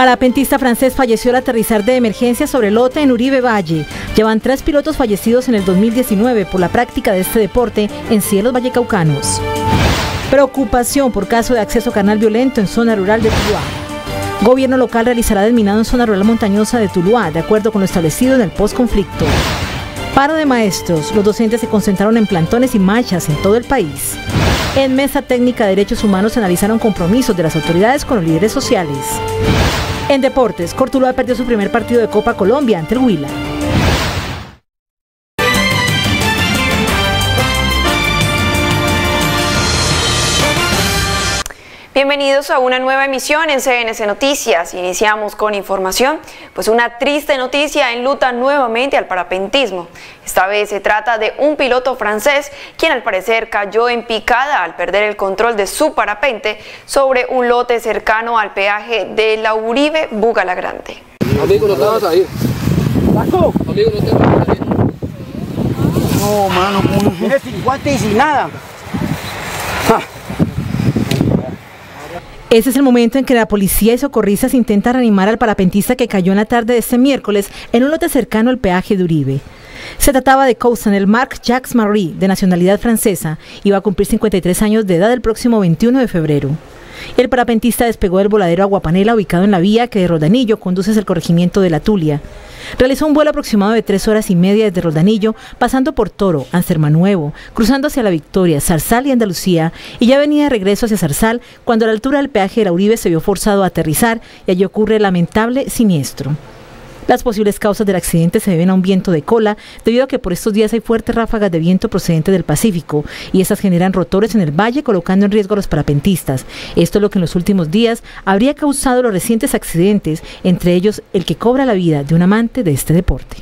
Parapentista francés falleció al aterrizar de emergencia sobre lote en Uribe Valle. Llevan tres pilotos fallecidos en el 2019 por la práctica de este deporte en cielos vallecaucanos. Preocupación por caso de acceso carnal violento en zona rural de Tuluá. Gobierno local realizará desminado en zona rural montañosa de Tuluá, de acuerdo con lo establecido en el postconflicto. Paro de maestros. Los docentes se concentraron en plantones y marchas en todo el país. En Mesa Técnica de Derechos Humanos se analizaron compromisos de las autoridades con los líderes sociales. En deportes, Cortuluá perdió su primer partido de Copa Colombia ante el Huila. Bienvenidos a una nueva emisión en CNC Noticias. Iniciamos con información, pues una triste noticia en luta nuevamente al parapentismo. Esta vez se trata de un piloto francés quien al parecer cayó en picada al perder el control de su parapente sobre un lote cercano al peaje de la Uribe Bugala Grande. Amigo, no te vas a ir. Amigo, no te vas a ir. No, mano, tienes 50 y sin nada. Ese es el momento en que la policía y socorristas intentan reanimar al parapentista que cayó en la tarde de este miércoles en un lote cercano al peaje de Uribe. Se trataba de el Marc Jacques Marie, de nacionalidad francesa, iba a cumplir 53 años de edad el próximo 21 de febrero. El parapentista despegó del voladero Aguapanela ubicado en la vía que de Rodanillo conduce al corregimiento de la Tulia. Realizó un vuelo aproximado de tres horas y media desde Rodanillo, pasando por Toro, Nuevo, cruzando hacia La Victoria, Zarzal y Andalucía, y ya venía de regreso hacia Zarzal cuando a la altura del peaje de la Uribe se vio forzado a aterrizar y allí ocurre el lamentable siniestro. Las posibles causas del accidente se deben a un viento de cola, debido a que por estos días hay fuertes ráfagas de viento procedente del Pacífico y estas generan rotores en el valle colocando en riesgo a los parapentistas. Esto es lo que en los últimos días habría causado los recientes accidentes, entre ellos el que cobra la vida de un amante de este deporte.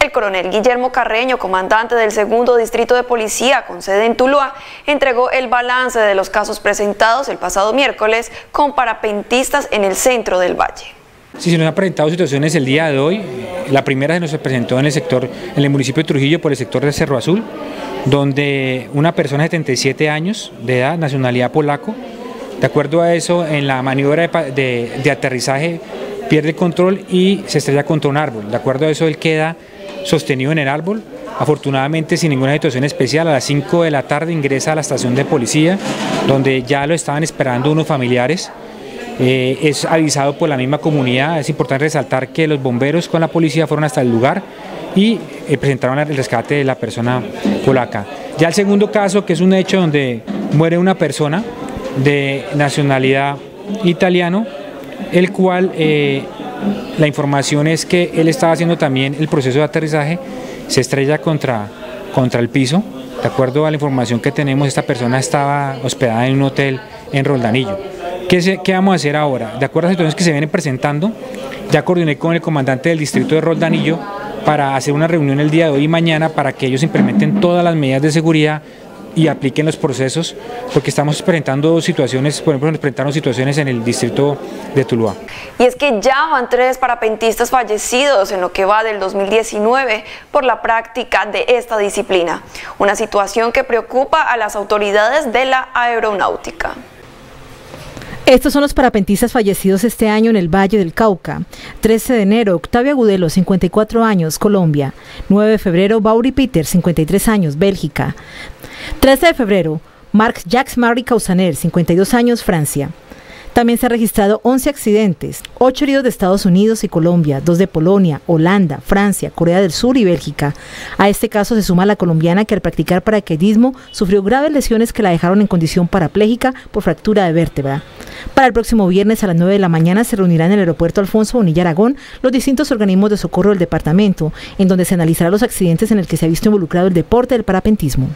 El coronel Guillermo Carreño, comandante del segundo distrito de policía con sede en Tuluá, entregó el balance de los casos presentados el pasado miércoles con parapentistas en el centro del valle. Sí, se nos han presentado situaciones el día de hoy. La primera se nos presentó en el sector, en el municipio de Trujillo por el sector de Cerro Azul, donde una persona de 77 años de edad, nacionalidad polaco, de acuerdo a eso, en la maniobra de, aterrizaje pierde control y se estrella contra un árbol. De acuerdo a eso, él queda sostenido en el árbol. Afortunadamente, sin ninguna situación especial, a las 5 de la tarde ingresa a la estación de policía, donde ya lo estaban esperando unos familiares eh, es avisado por la misma comunidad, es importante resaltar que los bomberos con la policía fueron hasta el lugar y eh, presentaron el rescate de la persona polaca. Ya el segundo caso, que es un hecho donde muere una persona de nacionalidad italiano, el cual eh, la información es que él estaba haciendo también el proceso de aterrizaje, se estrella contra, contra el piso. De acuerdo a la información que tenemos, esta persona estaba hospedada en un hotel en Roldanillo. ¿Qué, vamos a hacer ahora? De acuerdo a las situaciones que se vienen presentando, ya coordiné con el comandante del distrito de Roldanillo para hacer una reunión el día de hoy y mañana para que ellos implementen todas las medidas de seguridad y apliquen los procesos, porque estamos presentando situaciones, por ejemplo, nos presentaron situaciones en el distrito de Tuluá. Y es que ya van tres parapentistas fallecidos en lo que va del 2019 por la práctica de esta disciplina, una situación que preocupa a las autoridades de la aeronáutica. Estos son los parapentistas fallecidos este año en el Valle del Cauca. 13 de enero, Octavio Agudelo, 54 años, Colombia. 9 de febrero, Bauri Peter, 53 años, Bélgica. 13 de febrero, Marc Jacques Marie Causaner, 52 años, Francia. También se han registrado 11 accidentes, 8 heridos de Estados Unidos y Colombia, 2 de Polonia, Holanda, Francia, Corea del Sur y Bélgica. A este caso se suma la colombiana que al practicar paracaidismo sufrió graves lesiones que la dejaron en condición parapléjica por fractura de vértebra. Para el próximo viernes a las 9 de la mañana se reunirán en el aeropuerto Alfonso Bonilla Aragón los distintos organismos de socorro del departamento, en donde se analizarán los accidentes en el que se ha visto involucrado el deporte del parapentismo.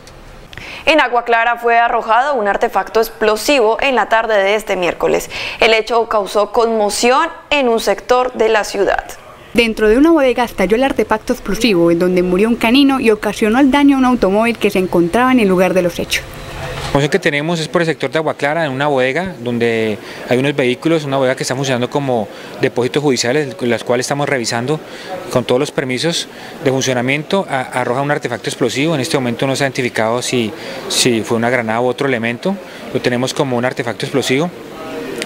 En Agua Clara fue arrojado un artefacto explosivo en la tarde de este miércoles. El hecho causó conmoción en un sector de la ciudad. Dentro de una bodega estalló el artefacto explosivo en donde murió un canino y ocasionó el daño a un automóvil que se encontraba en el lugar de los hechos. La información que tenemos es por el sector de Agua Clara, en una bodega donde hay unos vehículos, una bodega que está funcionando como depósitos judiciales, las cuales estamos revisando con todos los permisos de funcionamiento, arroja un artefacto explosivo, en este momento no se ha identificado si, si fue una granada u otro elemento, lo tenemos como un artefacto explosivo.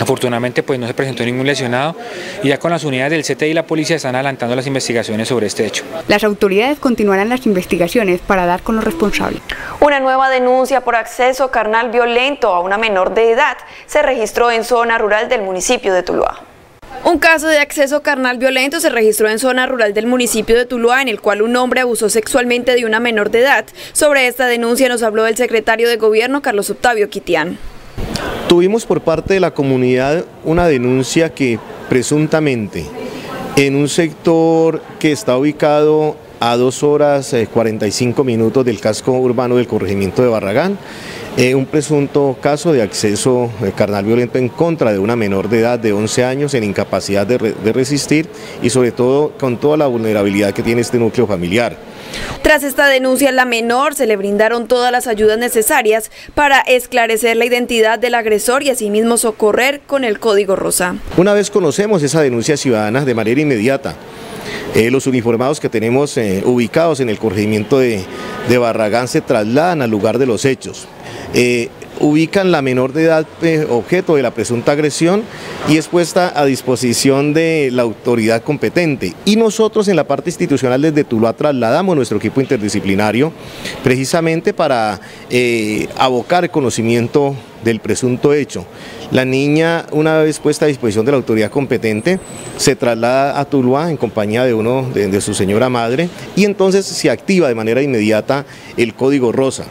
Afortunadamente pues no se presentó ningún lesionado y ya con las unidades del CTI y la policía están adelantando las investigaciones sobre este hecho. Las autoridades continuarán las investigaciones para dar con los responsables. Una nueva denuncia por acceso carnal violento a una menor de edad se registró en zona rural del municipio de Tuluá. Un caso de acceso carnal violento se registró en zona rural del municipio de Tuluá, en el cual un hombre abusó sexualmente de una menor de edad. Sobre esta denuncia nos habló el secretario de Gobierno, Carlos Octavio Quitián. Tuvimos por parte de la comunidad una denuncia que presuntamente en un sector que está ubicado a dos horas 45 eh, minutos del casco urbano del corregimiento de Barragán, eh, un presunto caso de acceso eh, carnal violento en contra de una menor de edad de 11 años en incapacidad de resistir y sobre todo con toda la vulnerabilidad que tiene este núcleo familiar. Tras esta denuncia, la menor se le brindaron todas las ayudas necesarias para esclarecer la identidad del agresor y asimismo socorrer con el código rosa. Una vez conocemos esa denuncia ciudadana de manera inmediata, eh, los uniformados que tenemos ubicados en el corregimiento de, de Barragán se trasladan al lugar de los hechos. Eh, ubican la menor de edad eh, objeto de la presunta agresión y es puesta a disposición de la autoridad competente. Y nosotros en la parte institucional desde Tuluá trasladamos nuestro equipo interdisciplinario precisamente para eh, abocar conocimiento del presunto hecho. La niña, una vez puesta a disposición de la autoridad competente, se traslada a Tuluá en compañía de uno de su señora madre y entonces se activa de manera inmediata el código rosa.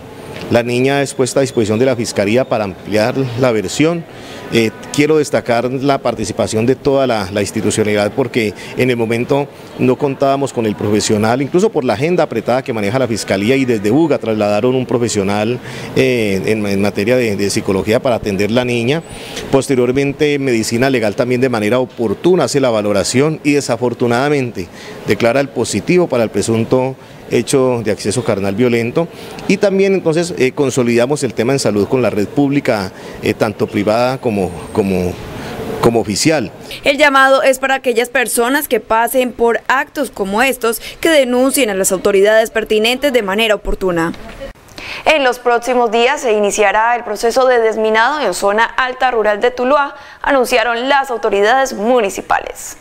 La niña es puesta a disposición de la Fiscalía para ampliar la versión. Eh, quiero destacar la participación de toda la, institucionalidad porque en el momento no contábamos con el profesional, incluso por la agenda apretada que maneja la Fiscalía y desde UGA trasladaron un profesional eh, en, materia de, de, psicología para atender la niña. Posteriormente Medicina Legal también de manera oportuna hace la valoración y desafortunadamente declara el positivo para el presunto hecho de acceso carnal violento y también entonces eh, consolidamos el tema en salud con la red pública, eh, tanto privada como, como, como oficial. El llamado es para aquellas personas que pasen por actos como estos que denuncien a las autoridades pertinentes de manera oportuna. En los próximos días se iniciará el proceso de desminado en zona alta rural de Tuluá, anunciaron las autoridades municipales.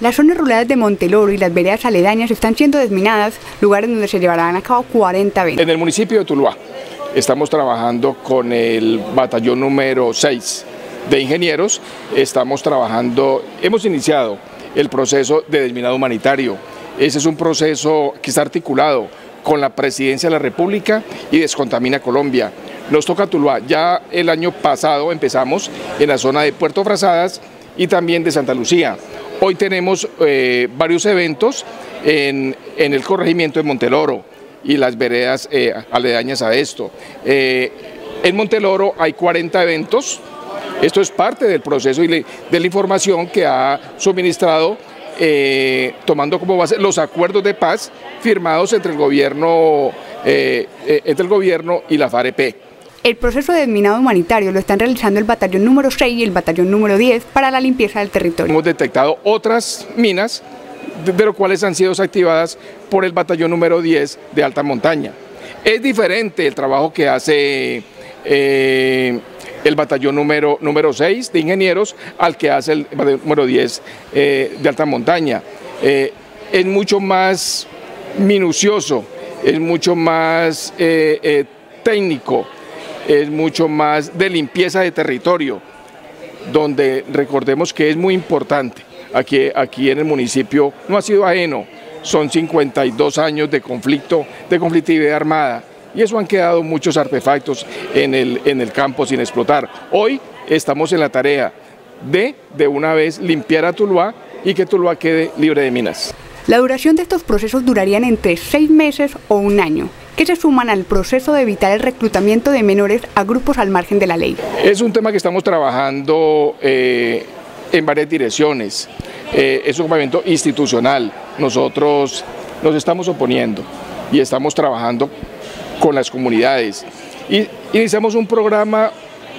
Las zonas rurales de Monteloro y las veredas aledañas están siendo desminadas, lugares donde se llevarán a cabo 40 eventos. En el municipio de Tuluá estamos trabajando con el batallón número 6 de ingenieros, estamos trabajando, hemos iniciado el proceso de desminado humanitario. Ese es un proceso que está articulado con la Presidencia de la República y Descontamina Colombia. Nos toca Tuluá, ya el año pasado empezamos en la zona de Puerto Frazadas y también de Santa Lucía. Hoy tenemos eh, varios eventos en, el corregimiento de Monteloro y las veredas eh, aledañas a esto. Eh, en Monteloro hay 40 eventos, esto es parte del proceso y de la información que ha suministrado tomando como base los acuerdos de paz firmados entre el gobierno, entre el gobierno y la FAREP. El proceso de desminado humanitario lo están realizando el batallón número 6 y el batallón número 10 para la limpieza del territorio. Hemos detectado otras minas, de, las cuales han sido desactivadas por el batallón número 10 de alta montaña. Es diferente el trabajo que hace eh, el batallón número, número 6 de ingenieros al que hace el batallón número 10 eh, de alta montaña. Eh, es mucho más minucioso, es mucho más técnico es mucho más de limpieza de territorio, donde recordemos que es muy importante. Aquí, aquí en el municipio no ha sido ajeno, son 52 años de conflicto, de conflictividad armada, y eso han quedado muchos artefactos en el, en el campo sin explotar. Hoy estamos en la tarea de, de una vez, limpiar a Tuluá y que Tuluá quede libre de minas. La duración de estos procesos durarían entre seis meses o un año que se suman al proceso de evitar el reclutamiento de menores a grupos al margen de la ley. Es un tema que estamos trabajando eh, en varias direcciones. Eh, es un movimiento institucional. Nosotros nos estamos oponiendo y estamos trabajando con las comunidades. Y iniciamos un programa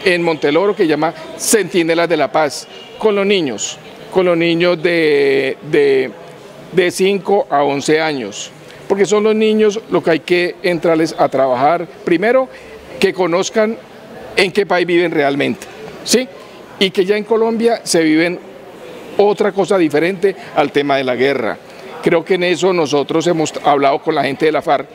en Monteloro que llama Centinelas de la Paz, con los niños, con los niños de, de, de 5 a 11 años porque son los niños lo que hay que entrarles a trabajar. Primero, que conozcan en qué país viven realmente, ¿sí? y que ya en Colombia se viven otra cosa diferente al tema de la guerra. Creo que en eso nosotros hemos hablado con la gente de la FARC,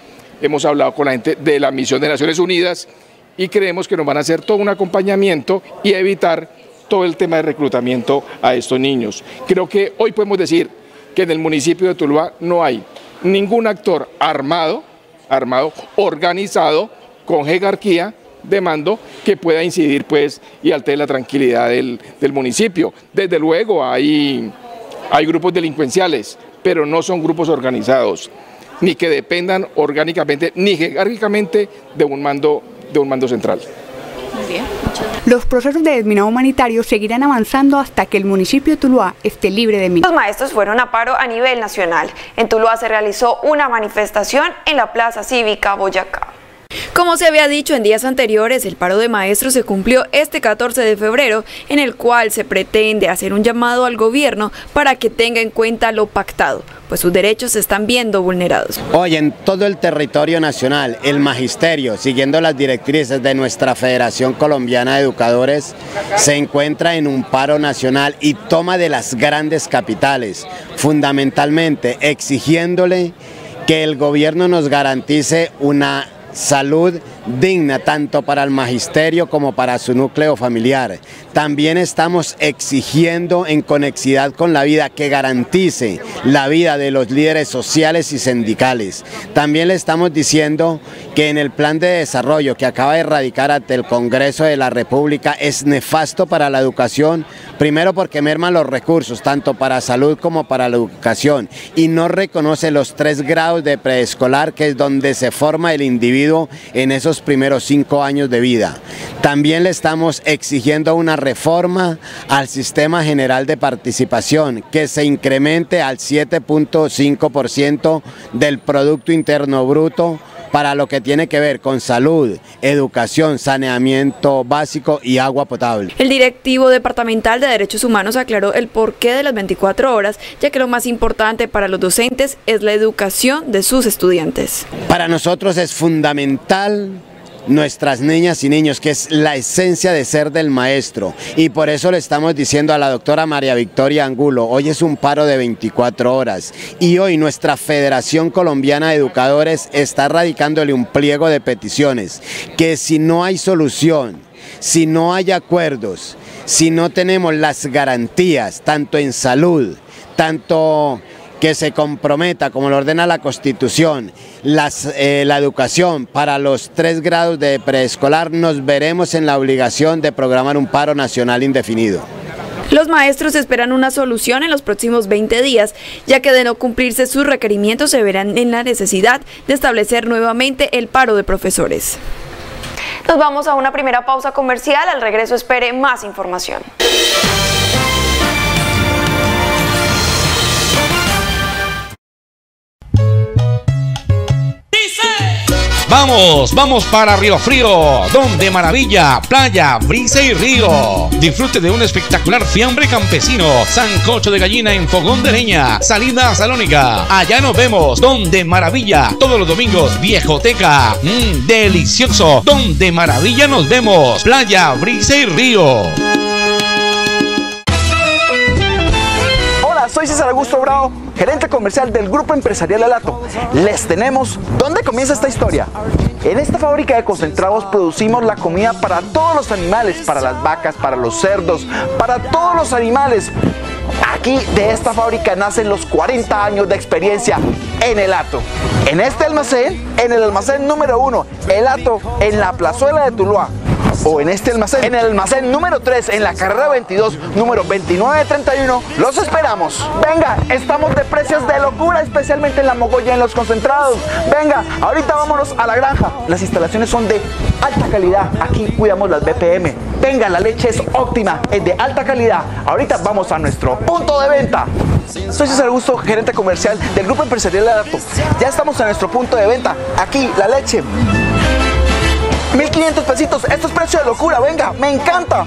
hemos hablado con la gente de la misión de Naciones Unidas y creemos que nos van a hacer todo un acompañamiento y evitar todo el tema de reclutamiento a estos niños. Creo que hoy podemos decir que en el municipio de Tuluá no hay ningún actor armado, armado, organizado, con jerarquía de mando que pueda incidir pues y altere la tranquilidad del, municipio. Desde luego hay, hay grupos delincuenciales, pero no son grupos organizados, ni que dependan orgánicamente ni jerárquicamente de un mando, de un mando central. Los procesos de desminado humanitario seguirán avanzando hasta que el municipio de Tuluá esté libre de minas. Los maestros fueron a paro a nivel nacional. En Tuluá se realizó una manifestación en la Plaza Cívica Boyacá. Como se había dicho en días anteriores, el paro de maestros se cumplió este 14 de febrero, en el cual se pretende hacer un llamado al gobierno para que tenga en cuenta lo pactado, pues sus derechos se están viendo vulnerados. Hoy en todo el territorio nacional, el magisterio, siguiendo las directrices de nuestra Federación Colombiana de Educadores, se encuentra en un paro nacional y toma de las grandes capitales, fundamentalmente exigiéndole que el gobierno nos garantice una salud digna tanto para el magisterio como para su núcleo familiar. También estamos exigiendo en conexidad con la vida que garantice la vida de los líderes sociales y sindicales. También le estamos diciendo que en el plan de desarrollo que acaba de erradicar ante el Congreso de la República es nefasto para la educación, primero porque merma los recursos, tanto para salud como para la educación, y no reconoce los tres grados de preescolar, que es donde se forma el individuo en esos primeros cinco años de vida. También le estamos exigiendo una reforma al sistema general de participación que se incremente al 7.5% del Producto Interno Bruto para lo que tiene que ver con salud, educación, saneamiento básico y agua potable. El directivo departamental de Derechos Humanos aclaró el porqué de las 24 horas, ya que lo más importante para los docentes es la educación de sus estudiantes. Para nosotros es fundamental nuestras niñas y niños, que es la esencia de ser del maestro. Y por eso le estamos diciendo a la doctora María Victoria Angulo, hoy es un paro de 24 horas y hoy nuestra Federación Colombiana de Educadores está radicándole un pliego de peticiones, que si no hay solución, si no hay acuerdos, si no tenemos las garantías, tanto en salud, tanto que se comprometa, como lo ordena la Constitución, eh, la educación para los tres grados de preescolar, nos veremos en la obligación de programar un paro nacional indefinido. Los maestros esperan una solución en los próximos 20 días, ya que de no cumplirse sus requerimientos se verán en la necesidad de establecer nuevamente el paro de profesores. Nos vamos a una primera pausa comercial, al regreso espere más información. Vamos, vamos para Río Frío, donde maravilla, playa, brisa y río. Disfrute de un espectacular fiambre campesino, sancocho de gallina en fogón de leña, salida salónica. Allá nos vemos, donde maravilla, todos los domingos, viejoteca. Mmm, delicioso, donde maravilla nos vemos, playa, brisa y río. soy César Augusto Bravo, gerente comercial del Grupo Empresarial Alato. Les tenemos, ¿dónde comienza esta historia? En esta fábrica de concentrados producimos la comida para todos los animales, para las vacas, para los cerdos, para todos los animales. Aquí de esta fábrica nacen los 40 años de experiencia en el Ato. En este almacén, en el almacén número 1, el Ato, en la plazuela de Tuluá o en este almacén, en el almacén número 3, en la carrera 22, número 2931, los esperamos. Venga, estamos de precios de locura, especialmente en la mogolla en los concentrados. Venga, ahorita vámonos a la granja. Las instalaciones son de alta calidad. Aquí cuidamos las BPM. Venga, la leche es óptima, es de alta calidad. Ahorita vamos a nuestro punto de venta. Soy César Augusto, gerente comercial del Grupo Empresarial Adapto. Ya estamos en nuestro punto de venta. Aquí, la leche 1500 pesitos. Esto es precio de locura. Venga, me encanta.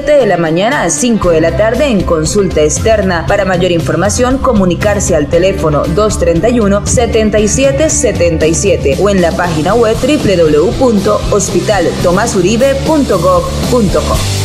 de la mañana a 5 de la tarde en consulta externa. Para mayor información, comunicarse al teléfono 231-7777 o en la página web www.hospitaltomasuribe.gov.co.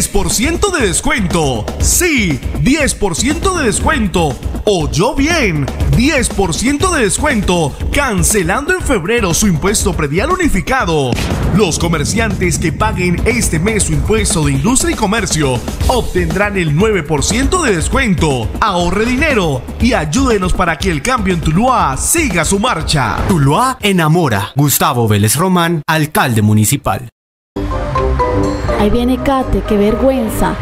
10% de descuento. Sí, 10% de descuento. Oyó bien, 10% de descuento, cancelando en febrero su impuesto predial unificado. Los comerciantes que paguen este mes su impuesto de industria y comercio obtendrán el 9% de descuento. Ahorre dinero y ayúdenos para que el cambio en Tuluá siga su marcha. Tuluá enamora. Gustavo Vélez Román, alcalde municipal. Ahí viene Kate, qué vergüenza.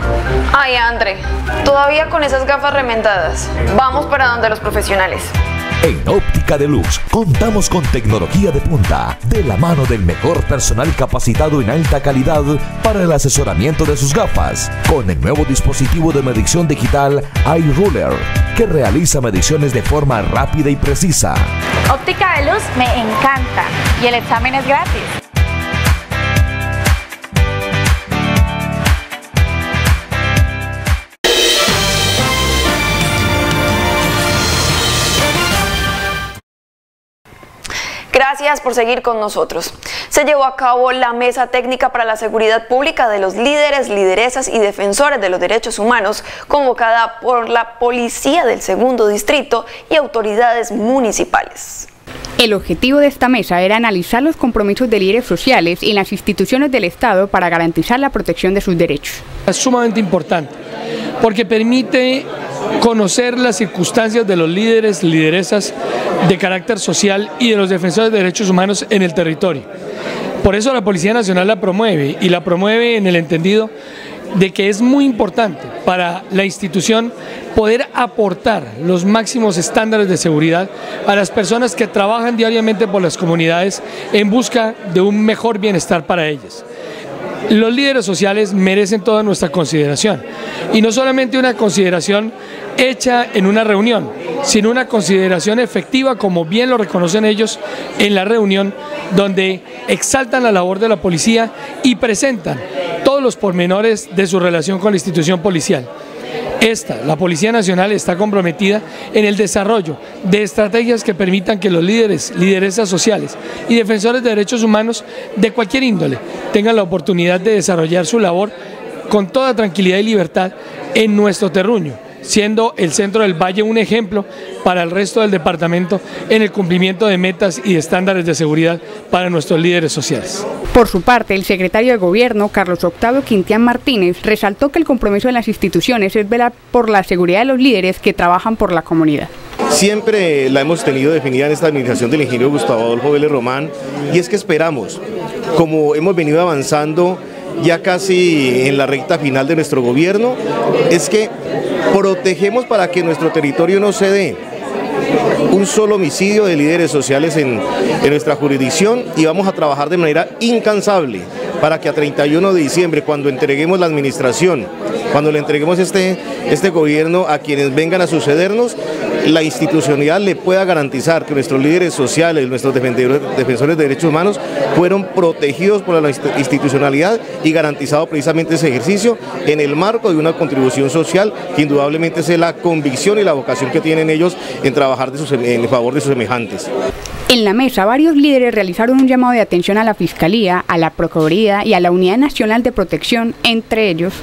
Ay, André, todavía con esas gafas rementadas. Vamos para donde los profesionales. En Óptica de Luz contamos con tecnología de punta, de la mano del mejor personal capacitado en alta calidad para el asesoramiento de sus gafas, con el nuevo dispositivo de medición digital iRuler, que realiza mediciones de forma rápida y precisa. Óptica de Luz me encanta y el examen es gratis. Gracias por seguir con nosotros. Se llevó a cabo la Mesa Técnica para la Seguridad Pública de los líderes, lideresas y defensores de los derechos humanos, convocada por la Policía del Segundo Distrito y autoridades municipales. El objetivo de esta mesa era analizar los compromisos de líderes sociales y las instituciones del Estado para garantizar la protección de sus derechos. Es sumamente importante porque permite conocer las circunstancias de los líderes, lideresas de carácter social y de los defensores de derechos humanos en el territorio. Por eso la Policía Nacional la promueve y la promueve en el entendido de que es muy importante para la institución poder aportar los máximos estándares de seguridad a las personas que trabajan diariamente por las comunidades en busca de un mejor bienestar para ellas. Los líderes sociales merecen toda nuestra consideración y no solamente una consideración hecha en una reunión, sino una consideración efectiva, como bien lo reconocen ellos en la reunión, donde exaltan la labor de la policía y presentan todos los pormenores de su relación con la institución policial. Esta, la Policía Nacional, está comprometida en el desarrollo de estrategias que permitan que los líderes, lideresas sociales y defensores de derechos humanos de cualquier índole tengan la oportunidad de desarrollar su labor con toda tranquilidad y libertad en nuestro terruño siendo el centro del Valle un ejemplo para el resto del departamento en el cumplimiento de metas y estándares de seguridad para nuestros líderes sociales. Por su parte, el secretario de Gobierno, Carlos Octavio Quintián Martínez, resaltó que el compromiso de las instituciones es velar por la seguridad de los líderes que trabajan por la comunidad. Siempre la hemos tenido definida en esta administración del ingeniero Gustavo Adolfo Vélez Román y es que esperamos, como hemos venido avanzando ya casi en la recta final de nuestro gobierno, es que protegemos para que nuestro territorio no se dé un solo homicidio de líderes sociales en, en, nuestra jurisdicción y vamos a trabajar de manera incansable para que a 31 de diciembre, cuando entreguemos la administración, cuando le entreguemos este, este gobierno a quienes vengan a sucedernos, la institucionalidad le pueda garantizar que nuestros líderes sociales, nuestros defensores de derechos humanos, fueron protegidos por la institucionalidad y garantizado precisamente ese ejercicio en el marco de una contribución social que indudablemente es la convicción y la vocación que tienen ellos en trabajar en favor de sus semejantes. En la mesa, varios líderes realizaron un llamado de atención a la Fiscalía, a la Procuraduría y a la Unidad Nacional de Protección, entre ellos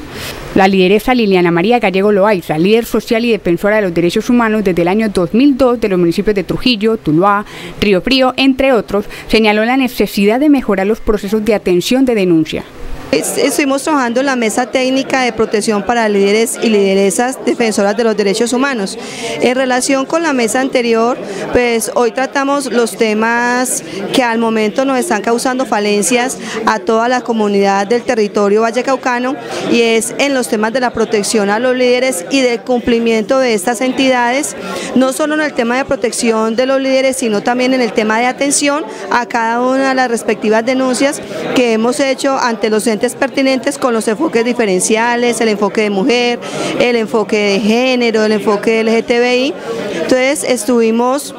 la lideresa Liliana María Gallego Loaiza, líder social y defensora de los derechos humanos desde el año 2002 de los municipios de Trujillo, Tuluá, Río Frío, entre otros, señaló la necesidad de mejorar los procesos de atención de denuncia. Estuvimos trabajando en la mesa técnica de protección para líderes y lideresas defensoras de los derechos humanos. En relación con la mesa anterior, pues hoy tratamos los temas que al momento nos están causando falencias a toda la comunidad del territorio vallecaucano y es en los temas de la protección a los líderes y del cumplimiento de estas entidades, no solo en el tema de protección de los líderes, sino también en el tema de atención a cada una de las respectivas denuncias que hemos hecho ante los entes pertinentes con los enfoques diferenciales, el enfoque de mujer, el enfoque de género, el enfoque LGTBI. Entonces estuvimos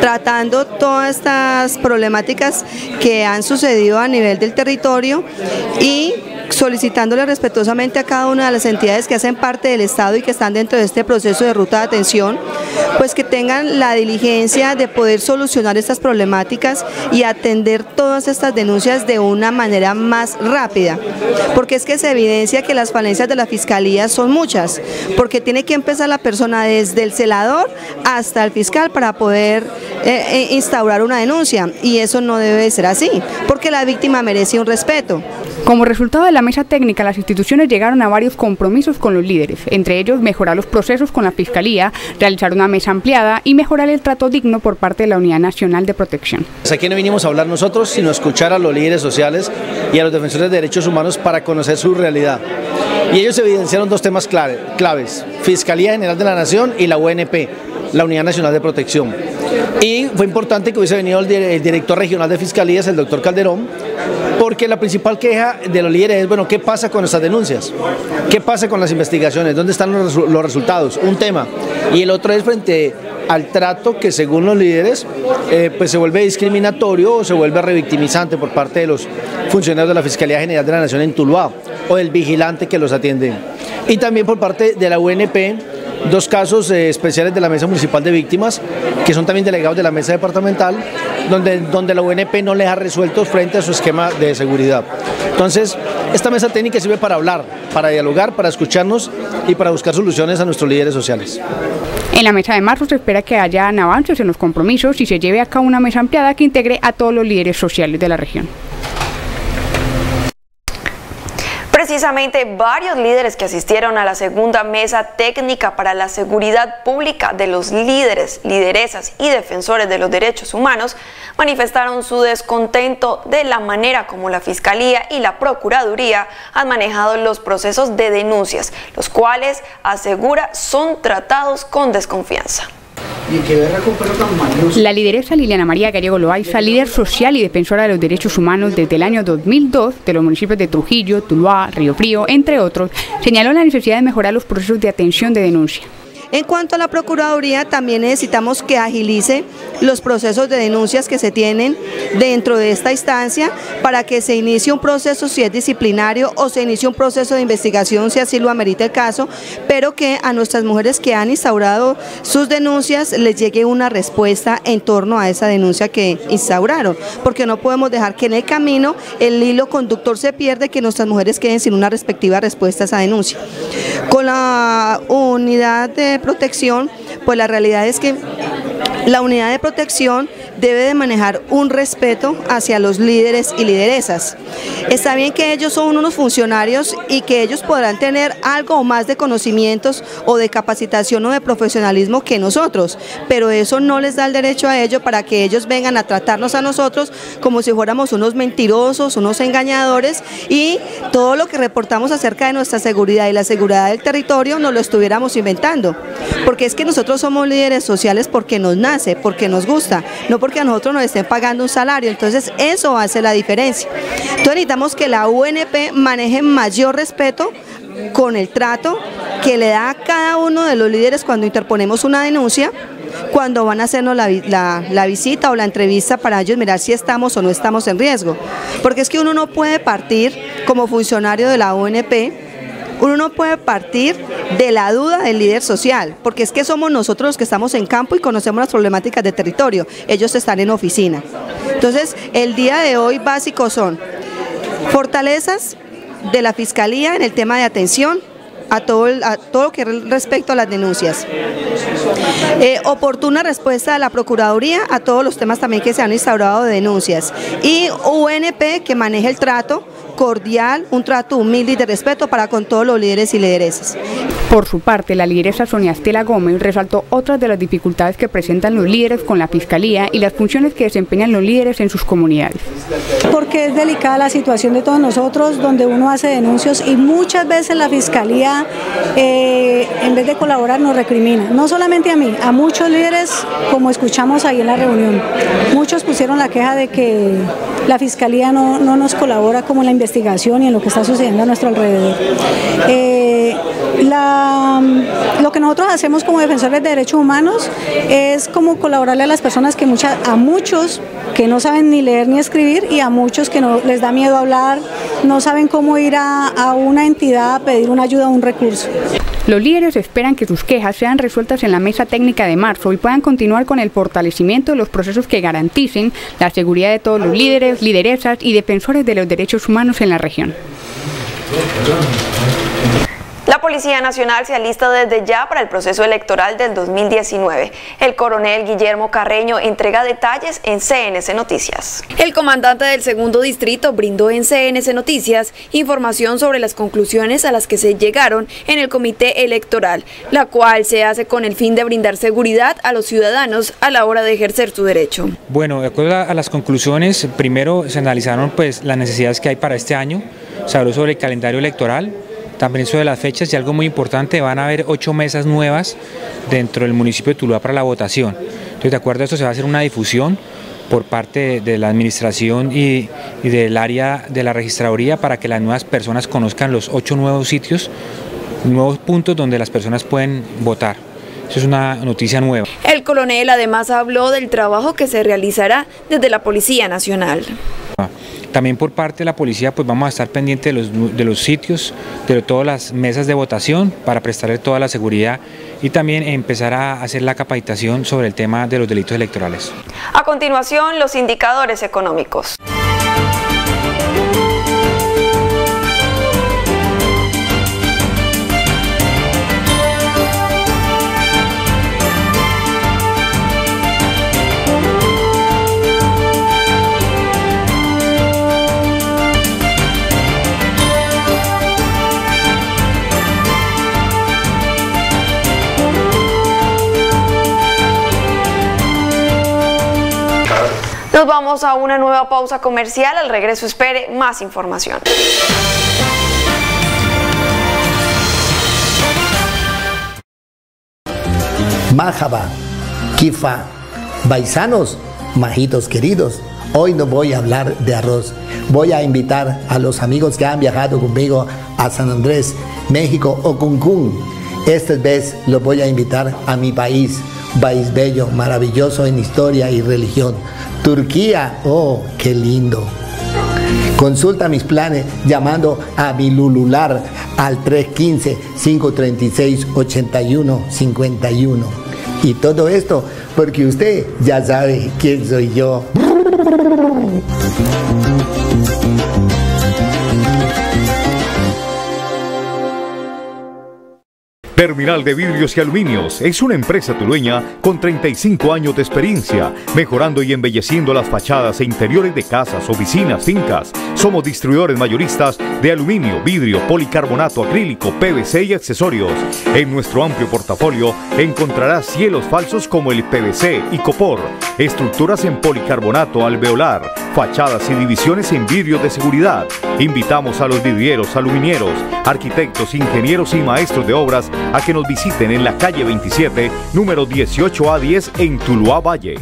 tratando todas estas problemáticas que han sucedido a nivel del territorio y solicitándole respetuosamente a cada una de las entidades que hacen parte del Estado y que están dentro de este proceso de ruta de atención, pues que tengan la diligencia de poder solucionar estas problemáticas y atender todas estas denuncias de una manera más rápida, porque es que se evidencia que las falencias de la Fiscalía son muchas, porque tiene que empezar la persona desde el celador hasta el fiscal para poder eh, eh, instaurar una denuncia y eso no debe ser así, porque la víctima merece un respeto. Como resultado de la mesa técnica, las instituciones llegaron a varios compromisos con los líderes, entre ellos mejorar los procesos con la Fiscalía, realizar una mesa ampliada y mejorar el trato digno por parte de la Unidad Nacional de Protección. Aquí no vinimos a hablar nosotros, sino a escuchar a los líderes sociales y a los defensores de derechos humanos para conocer su realidad. Y ellos evidenciaron dos temas claves, Fiscalía General de la Nación y la UNP, la Unidad Nacional de Protección. Y fue importante que hubiese venido el, director regional de Fiscalías, el doctor Calderón, porque la principal queja de los líderes es, bueno, ¿qué pasa con estas denuncias? ¿Qué pasa con las investigaciones? ¿Dónde están los, resultados? Un tema. Y el otro es frente al trato que según los líderes eh, pues se vuelve discriminatorio o se vuelve revictimizante por parte de los funcionarios de la Fiscalía General de la Nación en Tuluá o del vigilante que los atiende. Y también por parte de la UNP dos casos eh, especiales de la Mesa Municipal de Víctimas, que son también delegados de la Mesa Departamental, donde, donde la UNP no les ha resuelto frente a su esquema de seguridad. Entonces, esta mesa técnica sirve para hablar, para dialogar, para escucharnos y para buscar soluciones a nuestros líderes sociales. En la mesa de marzo se espera que hayan avances en los compromisos y se lleve a cabo una mesa ampliada que integre a todos los líderes sociales de la región. Precisamente varios líderes que asistieron a la segunda mesa técnica para la seguridad pública de los líderes, lideresas y defensores de los derechos humanos manifestaron su descontento de la manera como la Fiscalía y la Procuraduría han manejado los procesos de denuncias, los cuales asegura son tratados con desconfianza. La lideresa Liliana María Gallego Loaiza, líder social y defensora de los derechos humanos desde el año 2002 de los municipios de Trujillo, Tuluá, Río Frío, entre otros, señaló la necesidad de mejorar los procesos de atención de denuncia. En cuanto a la Procuraduría, también necesitamos que agilice los procesos de denuncias que se tienen dentro de esta instancia para que se inicie un proceso si es disciplinario o se inicie un proceso de investigación si así lo amerita el caso, pero que a nuestras mujeres que han instaurado sus denuncias les llegue una respuesta en torno a esa denuncia que instauraron, porque no podemos dejar que en el camino el hilo conductor se pierde, que nuestras mujeres queden sin una respectiva respuesta a esa denuncia. Con la unidad de protección, pues la realidad es que la unidad de protección debe de manejar un respeto hacia los líderes y lideresas. Está bien que ellos son unos funcionarios y que ellos podrán tener algo más de conocimientos o de capacitación o de profesionalismo que nosotros, pero eso no les da el derecho a ello para que ellos vengan a tratarnos a nosotros como si fuéramos unos mentirosos, unos engañadores y todo lo que reportamos acerca de nuestra seguridad y la seguridad del territorio nos lo estuviéramos inventando. Porque es que nosotros somos líderes sociales porque nos nace, porque nos gusta, no porque a nosotros nos estén pagando un salario. Entonces eso hace la diferencia. Entonces necesitamos que la UNP maneje mayor respeto con el trato que le da a cada uno de los líderes cuando interponemos una denuncia, cuando van a hacernos la, la, visita o la entrevista para ellos mirar si estamos o no estamos en riesgo. Porque es que uno no puede partir como funcionario de la UNP uno no puede partir de la duda del líder social, porque es que somos nosotros los que estamos en campo y conocemos las problemáticas de territorio, ellos están en oficina. Entonces, el día de hoy básicos son fortalezas de la Fiscalía en el tema de atención, a todo, a todo lo que respecto a las denuncias. Eh, oportuna respuesta de la Procuraduría a todos los temas también que se han instaurado de denuncias. Y UNP que maneje el trato cordial, un trato humilde y de respeto para con todos los líderes y lideresas. Por su parte, la lideresa Sonia Estela Gómez resaltó otras de las dificultades que presentan los líderes con la Fiscalía y las funciones que desempeñan los líderes en sus comunidades. Porque es delicada la situación de todos nosotros, donde uno hace denuncios y muchas veces la Fiscalía, eh, en vez de colaborar, nos recrimina. No solamente a mí, a muchos líderes, como escuchamos ahí en la reunión. Muchos pusieron la queja de que la Fiscalía no, no nos colabora como en la investigación y en lo que está sucediendo a nuestro alrededor. Eh, lo que nosotros hacemos como defensores de derechos humanos es como colaborarle a las personas que a muchos que no saben ni leer ni escribir y a muchos que no les da miedo hablar, no saben cómo ir a, a una entidad a pedir una ayuda o un recurso. Los líderes esperan que sus quejas sean resueltas en la mesa técnica de marzo y puedan continuar con el fortalecimiento de los procesos que garanticen la seguridad de todos los líderes, lideresas y defensores de los derechos humanos en la región. La Policía Nacional se alista desde ya para el proceso electoral del 2019. El coronel Guillermo Carreño entrega detalles en CNC Noticias. El comandante del segundo distrito brindó en CNC Noticias información sobre las conclusiones a las que se llegaron en el comité electoral, la cual se hace con el fin de brindar seguridad a los ciudadanos a la hora de ejercer su derecho. Bueno, de acuerdo a las conclusiones, primero se analizaron pues las necesidades que hay para este año, se habló sobre el calendario electoral, también sobre las fechas y algo muy importante, van a haber ocho mesas nuevas dentro del municipio de Tuluá para la votación. Entonces, de acuerdo a esto, se va a hacer una difusión por parte de la administración y, del área de la registraduría para que las nuevas personas conozcan los ocho nuevos sitios, nuevos puntos donde las personas pueden votar. Eso es una noticia nueva. El coronel además habló del trabajo que se realizará desde la Policía Nacional. También por parte de la policía pues vamos a estar pendientes de los, de los sitios, de todas las mesas de votación para prestarle toda la seguridad y también empezar a hacer la capacitación sobre el tema de los delitos electorales. A continuación, los indicadores económicos. Vamos a una nueva pausa comercial. Al regreso espere más información. Majaba, Kifa, Baisanos, majitos queridos. Hoy no voy a hablar de arroz. Voy a invitar a los amigos que han viajado conmigo a San Andrés, México o Cancún. Esta vez los voy a invitar a mi país, país bello, maravilloso en historia y religión. Turquía, oh, qué lindo. Consulta mis planes llamando a mi Lulular al 315-536-8151. Y todo esto porque usted ya sabe quién soy yo. Terminal de Vidrios y Aluminios es una empresa tulueña con 35 años de experiencia, mejorando y embelleciendo las fachadas e interiores de casas, oficinas, fincas. Somos distribuidores mayoristas de aluminio, vidrio, policarbonato, acrílico, PVC y accesorios. En nuestro amplio portafolio encontrarás cielos falsos como el PVC y copor, estructuras en policarbonato alveolar, fachadas y divisiones en vidrio de seguridad. Invitamos a los vidrieros, aluminieros, arquitectos, ingenieros y maestros de obras a que nos visiten en la calle 27, número 18A10 en Tuluá Valle.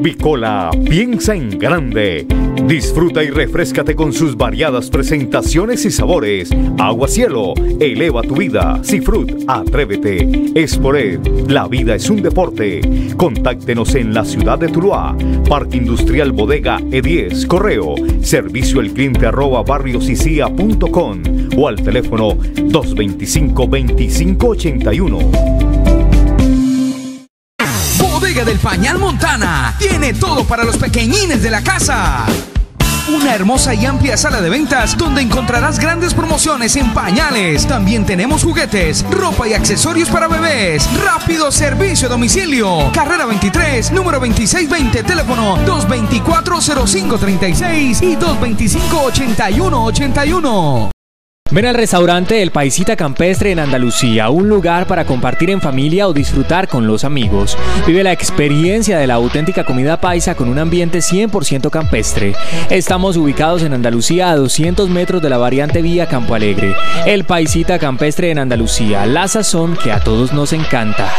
Bicola piensa en grande. Disfruta y refrescate con sus variadas presentaciones y sabores. Agua Cielo, eleva tu vida. Cifrut, atrévete. Espored, la vida es un deporte. Contáctenos en la ciudad de Tuluá. Parque Industrial Bodega E10, correo, servicio el cliente arroba barriosicia.com o al teléfono 225-2581. Bodega del Pañal Montana tiene todo para los pequeñines de la casa. Una hermosa y amplia sala de ventas donde encontrarás grandes promociones en pañales. También tenemos juguetes, ropa y accesorios para bebés. Rápido servicio a domicilio. Carrera 23, número 2620, teléfono 224-0536 y 225-8181. Ven al restaurante El Paisita Campestre en Andalucía, un lugar para compartir en familia o disfrutar con los amigos. Vive la experiencia de la auténtica comida paisa con un ambiente 100% campestre. Estamos ubicados en Andalucía a 200 metros de la variante vía Campo Alegre. El Paisita Campestre en Andalucía, la sazón que a todos nos encanta.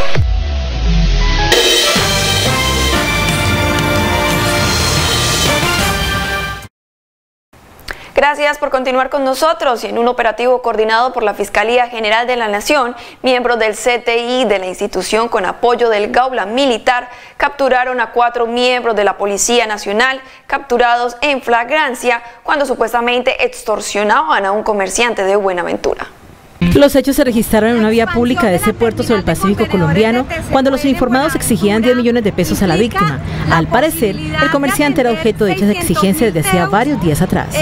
Gracias por continuar con nosotros y en un operativo coordinado por la Fiscalía General de la Nación, miembros del CTI de la institución con apoyo del Gaula Militar capturaron a cuatro miembros de la Policía Nacional capturados en flagrancia cuando supuestamente extorsionaban a un comerciante de Buenaventura. Los hechos se registraron en una vía pública de ese puerto sobre el Pacífico colombiano cuando los informados exigían 10 millones de pesos a la víctima. Al parecer, el comerciante era objeto de dichas exigencias desde hacía varios días atrás.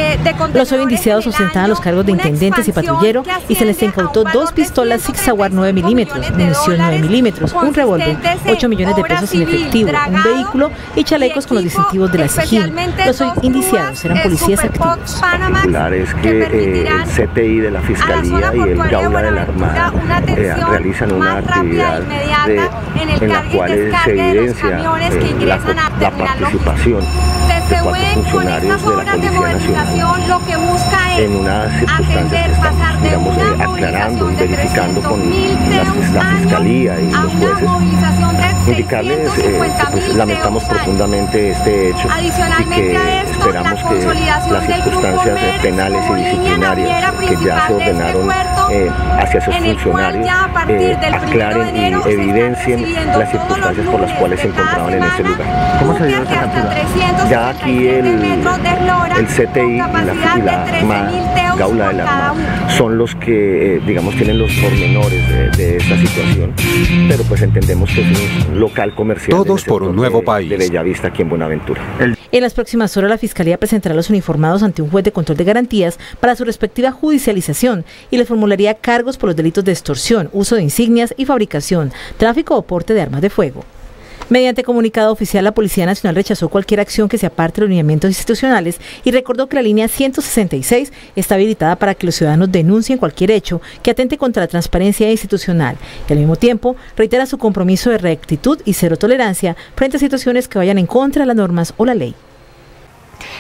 Los hoy indiciados ostentaban los cargos de intendentes y patrullero y se les incautó dos pistolas Sig Sauer 9 milímetros, munición 9 milímetros, un revólver, 8 millones de pesos en efectivo, un vehículo y chalecos con los distintivos de la SIGIN. Los hoy indiciados eran policías activos. particular es que eh, el CTI de la Fiscalía y el Gaula de la Armada eh, realizan una actividad de, en la cual se evidencia eh, la, la participación de cuatro funcionarios de la Policía Nacional en unas circunstancias que estamos digamos, eh, aclarando y verificando con la, la Fiscalía y los jueces. Indicarles eh, que pues, lamentamos profundamente este hecho y que esperamos que las circunstancias penales y disciplinarias que ya se ordenaron eh, hacia esos funcionarios eh, aclaren y evidencien las circunstancias por las cuales se encontraban en ese lugar. ¿Cómo se dio esa captura? Ya aquí el, el CTI y la, y la Armada, Gaula de la Armada, son los que, eh, digamos, tienen los pormenores de, de, esta situación, pero pues entendemos que es un local comercial. Todos por un nuevo de, país. De Bellavista, aquí en Buenaventura. En las próximas horas la Fiscalía presentará a los uniformados ante un juez de control de garantías para su respectiva judicialización y les formularía cargos por los delitos de extorsión, uso de insignias y fabricación, tráfico o porte de armas de fuego. Mediante comunicado oficial, la Policía Nacional rechazó cualquier acción que se aparte de los lineamientos institucionales y recordó que la línea 166 está habilitada para que los ciudadanos denuncien cualquier hecho que atente contra la transparencia institucional y al mismo tiempo reitera su compromiso de rectitud y cero tolerancia frente a situaciones que vayan en contra de las normas o la ley.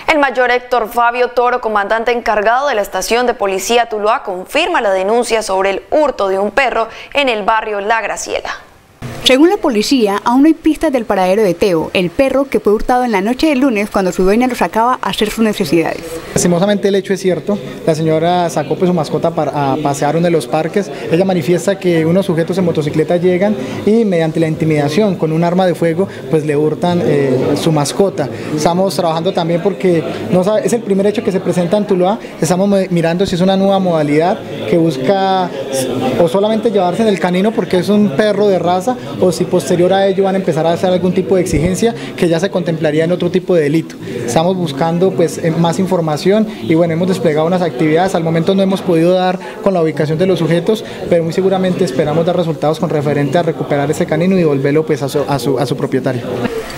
El mayor Héctor Fabio Toro, comandante encargado de la estación de policía Tuluá, confirma la denuncia sobre el hurto de un perro en el barrio La Graciela. Según la policía, aún no hay pistas del paradero de Teo, el perro que fue hurtado en la noche del lunes cuando su dueña lo sacaba a hacer sus necesidades. Lastimosamente el hecho es cierto, la señora sacó pues, su mascota para pasear uno de los parques, ella manifiesta que unos sujetos en motocicleta llegan y mediante la intimidación con un arma de fuego pues le hurtan eh, su mascota. Estamos trabajando también porque es el primer hecho que se presenta en Tuluá, estamos mirando si es una nueva modalidad que busca o solamente llevarse en el canino porque es un perro de raza o si posterior a ello van a empezar a hacer algún tipo de exigencia que ya se contemplaría en otro tipo de delito. Estamos buscando pues más información y bueno, hemos desplegado unas actividades, al momento no hemos podido dar con la ubicación de los sujetos, pero muy seguramente esperamos dar resultados con referente a recuperar ese canino y devolverlo pues a su, a su propietario.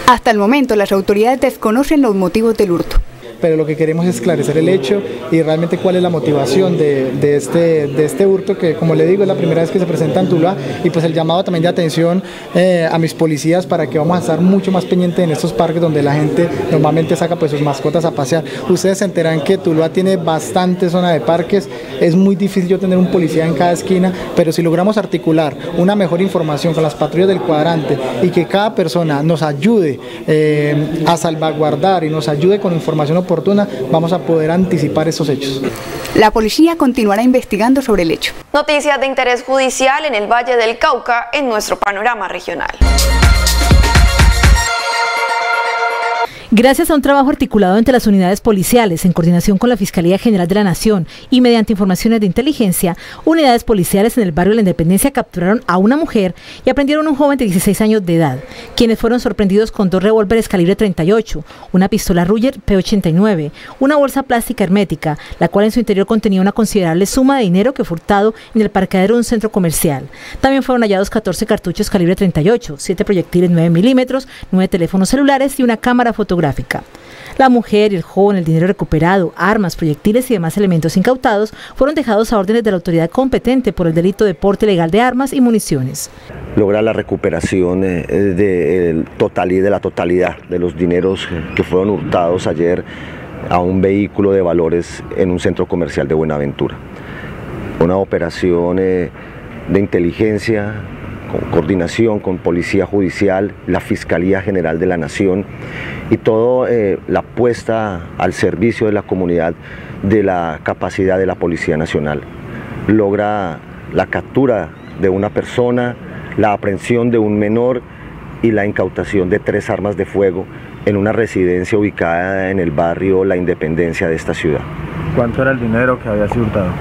Hasta el momento las autoridades desconocen los motivos del hurto pero lo que queremos es esclarecer el hecho y realmente cuál es la motivación de, este, de este hurto que, como le digo, es la primera vez que se presenta en Tuluá y pues el llamado también de atención eh, a mis policías para que vamos a estar mucho más pendientes en estos parques donde la gente normalmente saca pues sus mascotas a pasear. Ustedes se enteran que Tuluá tiene bastante zona de parques, es muy difícil yo tener un policía en cada esquina, pero si logramos articular una mejor información con las patrullas del cuadrante y que cada persona nos ayude eh, a salvaguardar y nos ayude con información oportuna, vamos a poder anticipar esos hechos. La policía continuará investigando sobre el hecho. Noticias de interés judicial en el Valle del Cauca en nuestro panorama regional. Gracias a un trabajo articulado entre las unidades policiales en coordinación con la Fiscalía General de la Nación y mediante informaciones de inteligencia, unidades policiales en el barrio de la Independencia capturaron a una mujer y aprendieron a un joven de 16 años de edad, quienes fueron sorprendidos con dos revólveres calibre 38, una pistola Ruger P89, una bolsa plástica hermética, la cual en su interior contenía una considerable suma de dinero que furtado en el parqueadero de un centro comercial. También fueron hallados 14 cartuchos calibre 38, 7 proyectiles 9 milímetros, 9 teléfonos celulares y una cámara fotográfica la mujer, el joven, el dinero recuperado, armas, proyectiles y demás elementos incautados fueron dejados a órdenes de la autoridad competente por el delito de porte legal de armas y municiones. Logra la recuperación eh, de, totalidad, de la totalidad de los dineros que fueron hurtados ayer a un vehículo de valores en un centro comercial de Buenaventura. Una operación eh, de inteligencia con coordinación con Policía Judicial, la Fiscalía General de la Nación y toda eh, la puesta al servicio de la comunidad de la capacidad de la Policía Nacional. Logra la captura de una persona, la aprehensión de un menor y la incautación de tres armas de fuego en una residencia ubicada en el barrio La Independencia de esta ciudad. ¿Cuánto era el dinero que había sido hurtado?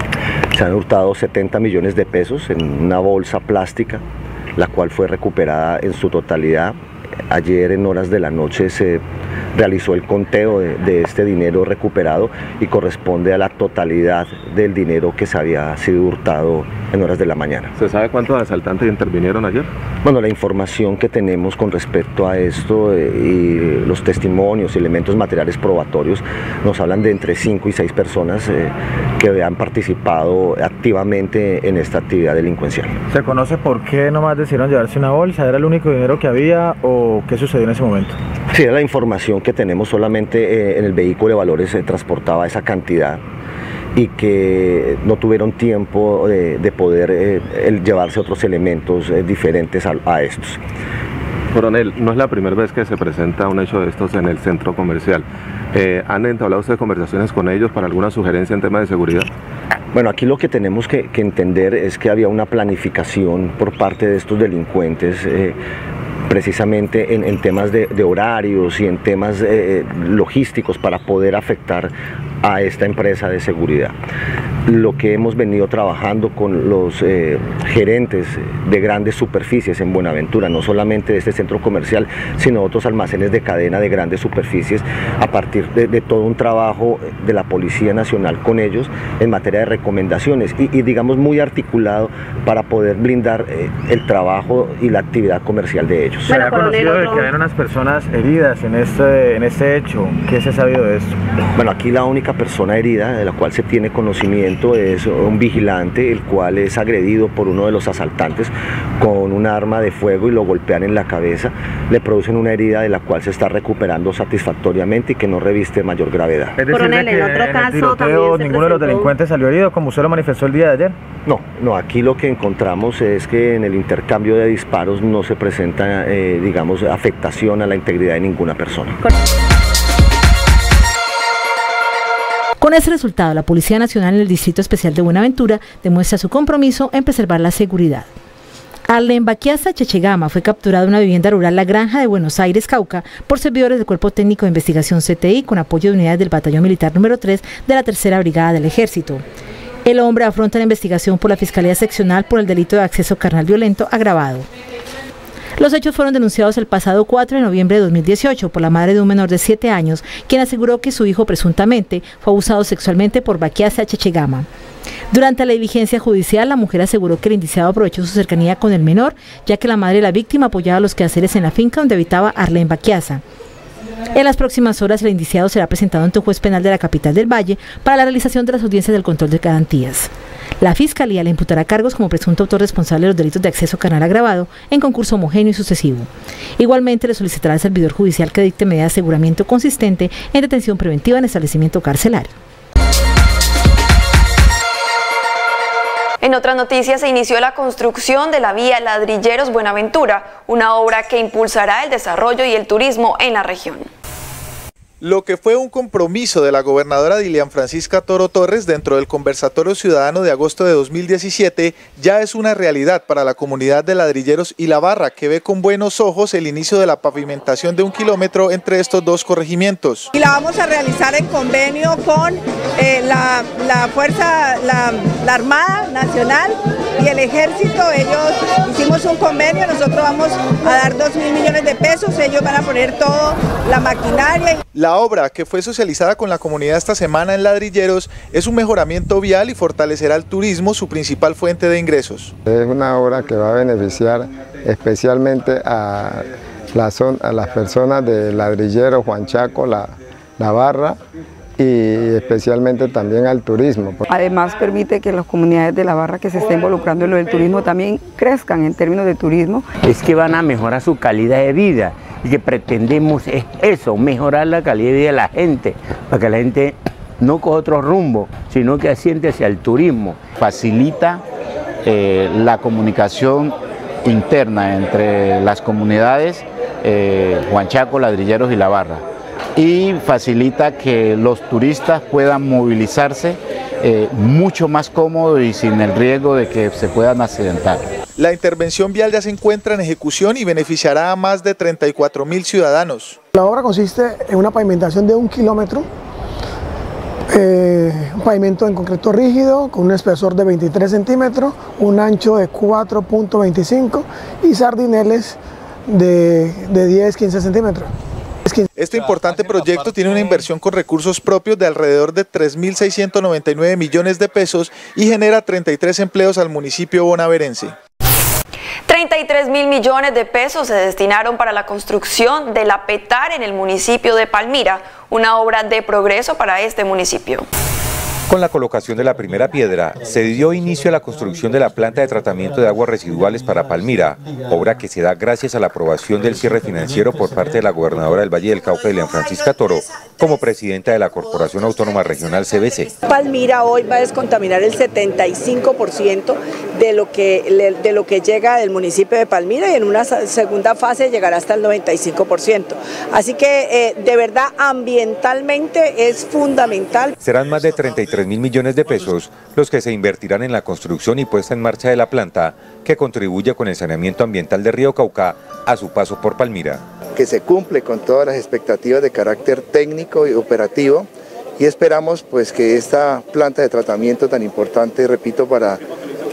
Se han hurtado 70 millones de pesos en una bolsa plástica la cual fue recuperada en su totalidad. Ayer en horas de la noche se realizó el conteo de, este dinero recuperado y corresponde a la totalidad del dinero que se había sido hurtado en horas de la mañana. ¿Se sabe cuántos asaltantes intervinieron ayer? Bueno, la información que tenemos con respecto a esto eh, y los testimonios, elementos materiales probatorios, nos hablan de entre 5 y 6 personas eh, que han participado activamente en esta actividad delincuencial. ¿Se conoce por qué nomás decidieron llevarse una bolsa? ¿Era el único dinero que había o qué sucedió en ese momento? Sí, era la información que tenemos solamente eh, en el vehículo de valores se transportaba esa cantidad y que no tuvieron tiempo de, poder eh, llevarse otros elementos eh, diferentes a, estos. Coronel, no es la primera vez que se presenta un hecho de estos en el centro comercial. ¿Han entablado ustedes conversaciones con ellos para alguna sugerencia en tema de seguridad? Bueno, aquí lo que tenemos que, entender es que había una planificación por parte de estos delincuentes precisamente en, temas de, horarios y en temas eh, logísticos para poder afectar a esta empresa de seguridad. Lo que hemos venido trabajando con los eh, gerentes de grandes superficies en Buenaventura, no solamente de este centro comercial, sino otros almacenes de cadena de grandes superficies, a partir de, todo un trabajo de la Policía Nacional con ellos en materia de recomendaciones y, digamos muy articulado para poder blindar eh, el trabajo y la actividad comercial de ellos. Se ha conocido de que hay unas personas heridas en este, en este hecho. ¿Qué se ha sabido de esto? Bueno, aquí la única persona herida de la cual se tiene conocimiento es un vigilante, el cual es agredido por uno de los asaltantes con un arma de fuego y lo golpean en la cabeza. Le producen una herida de la cual se está recuperando satisfactoriamente y que no reviste mayor gravedad. Es decir, en otro caso ninguno de los delincuentes salió herido, como usted lo manifestó el día de ayer. No, no, aquí lo que encontramos es que en el intercambio de disparos no se presenta, eh, digamos, afectación a la integridad de ninguna persona. Con ese resultado, la Policía Nacional en el Distrito Especial de Buenaventura demuestra su compromiso en preservar la seguridad. Arlen Baquiaza Chechegama fue capturado en una vivienda rural La Granja de Buenos Aires, Cauca, por servidores del Cuerpo Técnico de Investigación CTI con apoyo de unidades del Batallón Militar número 3 de la Tercera Brigada del Ejército. El hombre afronta la investigación por la Fiscalía Seccional por el delito de acceso carnal violento agravado. Los hechos fueron denunciados el pasado 4 de noviembre de 2018 por la madre de un menor de 7 años, quien aseguró que su hijo presuntamente fue abusado sexualmente por Baquiasa Chechegama. Durante la diligencia judicial, la mujer aseguró que el indiciado aprovechó su cercanía con el menor, ya que la madre de la víctima apoyaba los quehaceres en la finca donde habitaba Arlene Baquiasa. En las próximas horas, el indiciado será presentado ante un juez penal de la capital del Valle para la realización de las audiencias del control de garantías. La Fiscalía le imputará cargos como presunto autor responsable de los delitos de acceso canal agravado en concurso homogéneo y sucesivo. Igualmente le solicitará al servidor judicial que dicte medida de aseguramiento consistente en detención preventiva en establecimiento carcelario. En otras noticias se inició la construcción de la vía Ladrilleros Buenaventura, una obra que impulsará el desarrollo y el turismo en la región. Lo que fue un compromiso de la gobernadora Dilian Francisca Toro Torres dentro del conversatorio ciudadano de agosto de 2017 ya es una realidad para la comunidad de ladrilleros y la barra que ve con buenos ojos el inicio de la pavimentación de un kilómetro entre estos dos corregimientos. Y la vamos a realizar en convenio con eh, la, Fuerza, la, la Armada Nacional y el Ejército. Ellos hicimos un convenio, nosotros vamos a dar 2 mil millones de pesos, ellos van a poner toda la maquinaria. La obra, que fue socializada con la comunidad esta semana en Ladrilleros, es un mejoramiento vial y fortalecerá el turismo, su principal fuente de ingresos. Es una obra que va a beneficiar especialmente a, la a las personas de Ladrilleros, Juan Chaco, La, la Barra, y especialmente también al turismo. Además permite que las comunidades de la barra que se estén involucrando en lo del turismo también crezcan en términos de turismo. Es que van a mejorar su calidad de vida y que pretendemos es eso, mejorar la calidad de vida de la gente, para que la gente no coja otro rumbo, sino que asiente hacia el turismo. Facilita eh, la comunicación interna entre las comunidades eh, Huanchaco, Ladrilleros y La Barra y facilita que los turistas puedan movilizarse eh, mucho más cómodo y sin el riesgo de que se puedan accidentar. La intervención vial ya se encuentra en ejecución y beneficiará a más de 34 mil ciudadanos. La obra consiste en una pavimentación de un kilómetro, eh, un pavimento en concreto rígido con un espesor de 23 centímetros, un ancho de 4.25 y sardineles de, de 10-15 centímetros. Este importante proyecto tiene una inversión con recursos propios de alrededor de 3.699 millones de pesos y genera 33 empleos al municipio bonaverense. 33 mil millones de pesos se destinaron para la construcción de la PETAR en el municipio de Palmira, una obra de progreso para este municipio. Con la colocación de la primera piedra, se dio inicio a la construcción de la planta de tratamiento de aguas residuales para Palmira, obra que se da gracias a la aprobación del cierre financiero por parte de la gobernadora del Valle del Cauca, Elian Francisca Toro, como presidenta de la Corporación Autónoma Regional CBC. Palmira hoy va a descontaminar el 75% de lo, que, de lo que llega del municipio de Palmira y en una segunda fase llegará hasta el 95%. Así que eh, de verdad ambientalmente es fundamental. Serán más de 33 mil millones de pesos los que se invertirán en la construcción y puesta en marcha de la planta que contribuye con el saneamiento ambiental de Río Cauca a su paso por Palmira. Que se cumple con todas las expectativas de carácter técnico y operativo y esperamos pues que esta planta de tratamiento tan importante, repito, para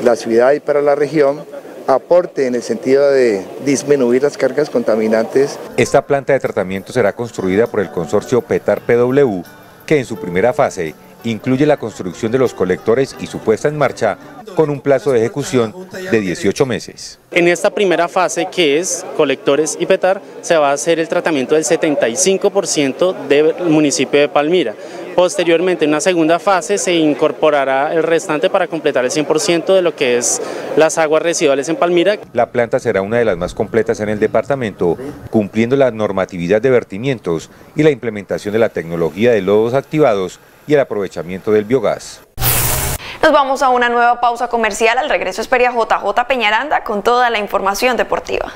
la ciudad y para la región, aporte en el sentido de disminuir las cargas contaminantes. Esta planta de tratamiento será construida por el consorcio PETAR PW, que en su primera fase incluye la construcción de los colectores y su puesta en marcha con un plazo de ejecución de 18 meses. En esta primera fase, que es colectores y petar, se va a hacer el tratamiento del 75% del municipio de Palmira. Posteriormente, en una segunda fase, se incorporará el restante para completar el 100% de lo que es las aguas residuales en Palmira. La planta será una de las más completas en el departamento, cumpliendo la normatividad de vertimientos y la implementación de la tecnología de lodos activados y el aprovechamiento del biogás. Nos vamos a una nueva pausa comercial. Al regreso espera JJ Peñaranda con toda la información deportiva.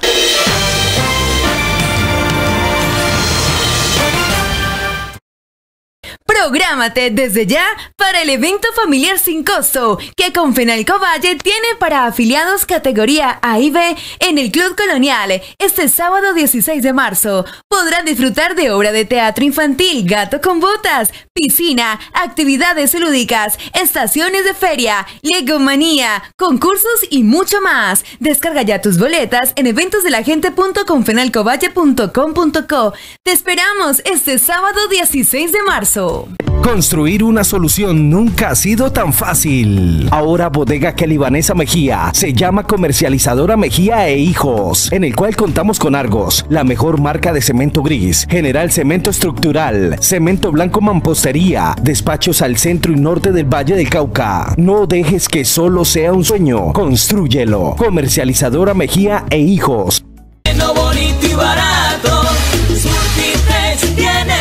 Prográmate desde ya para el evento familiar sin costo que con Fenalco Valle tiene para afiliados categoría A y B en el Club Colonial este sábado 16 de marzo. Podrán disfrutar de obra de teatro infantil, gato con botas, piscina, actividades lúdicas, estaciones de feria, legomanía, concursos y mucho más. Descarga ya tus boletas en eventosdelagente.confenalcovalle.com.co. Te esperamos este sábado 16 de marzo. Construir una solución nunca ha sido tan fácil. Ahora Bodega Libanesa Mejía se llama Comercializadora Mejía e Hijos, en el cual contamos con Argos, la mejor marca de cemento gris, General Cemento Estructural, Cemento Blanco Mampostería, despachos al centro y norte del Valle del Cauca. No dejes que solo sea un sueño, construyelo. Comercializadora Mejía e Hijos. bonito y barato,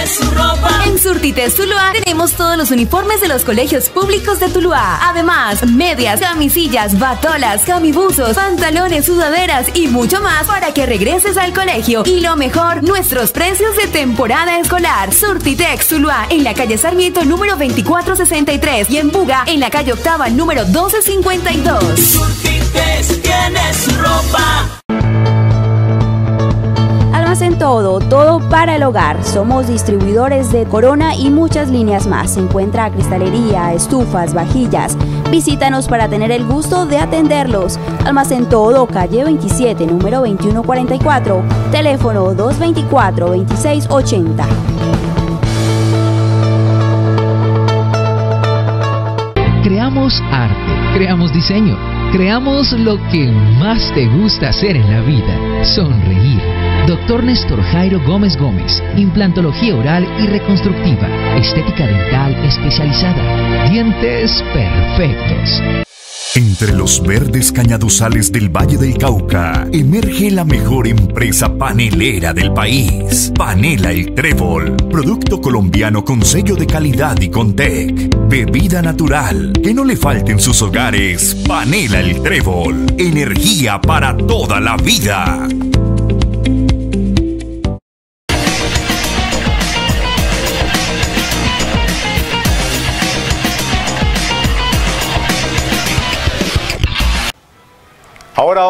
su ropa. En Surtitex Tuluá tenemos todos los uniformes de los colegios públicos de Tuluá. Además, medias, camisillas, batolas, camibuzos, pantalones, sudaderas y mucho más para que regreses al colegio. Y lo mejor, nuestros precios de temporada escolar. Surtitex Tuluá en la calle Sarmiento número 2463 y en Buga en la calle Octava número 1252. Surtitex tiene su ropa en todo, todo para el hogar. Somos distribuidores de Corona y muchas líneas más. Se encuentra cristalería, estufas, vajillas. Visítanos para tener el gusto de atenderlos. Almacén Todo, calle 27, número 2144, teléfono 224-2680. Creamos arte, creamos diseño, creamos lo que más te gusta hacer en la vida, sonreír Doctor Néstor Jairo Gómez Gómez, implantología oral y reconstructiva, estética dental especializada, dientes perfectos. Entre los verdes cañaduzales del Valle del Cauca emerge la mejor empresa panelera del país. Panela El Trébol, producto colombiano con sello de calidad y con TEC. Bebida natural, que no le falte en sus hogares. Panela El Trébol, energía para toda la vida.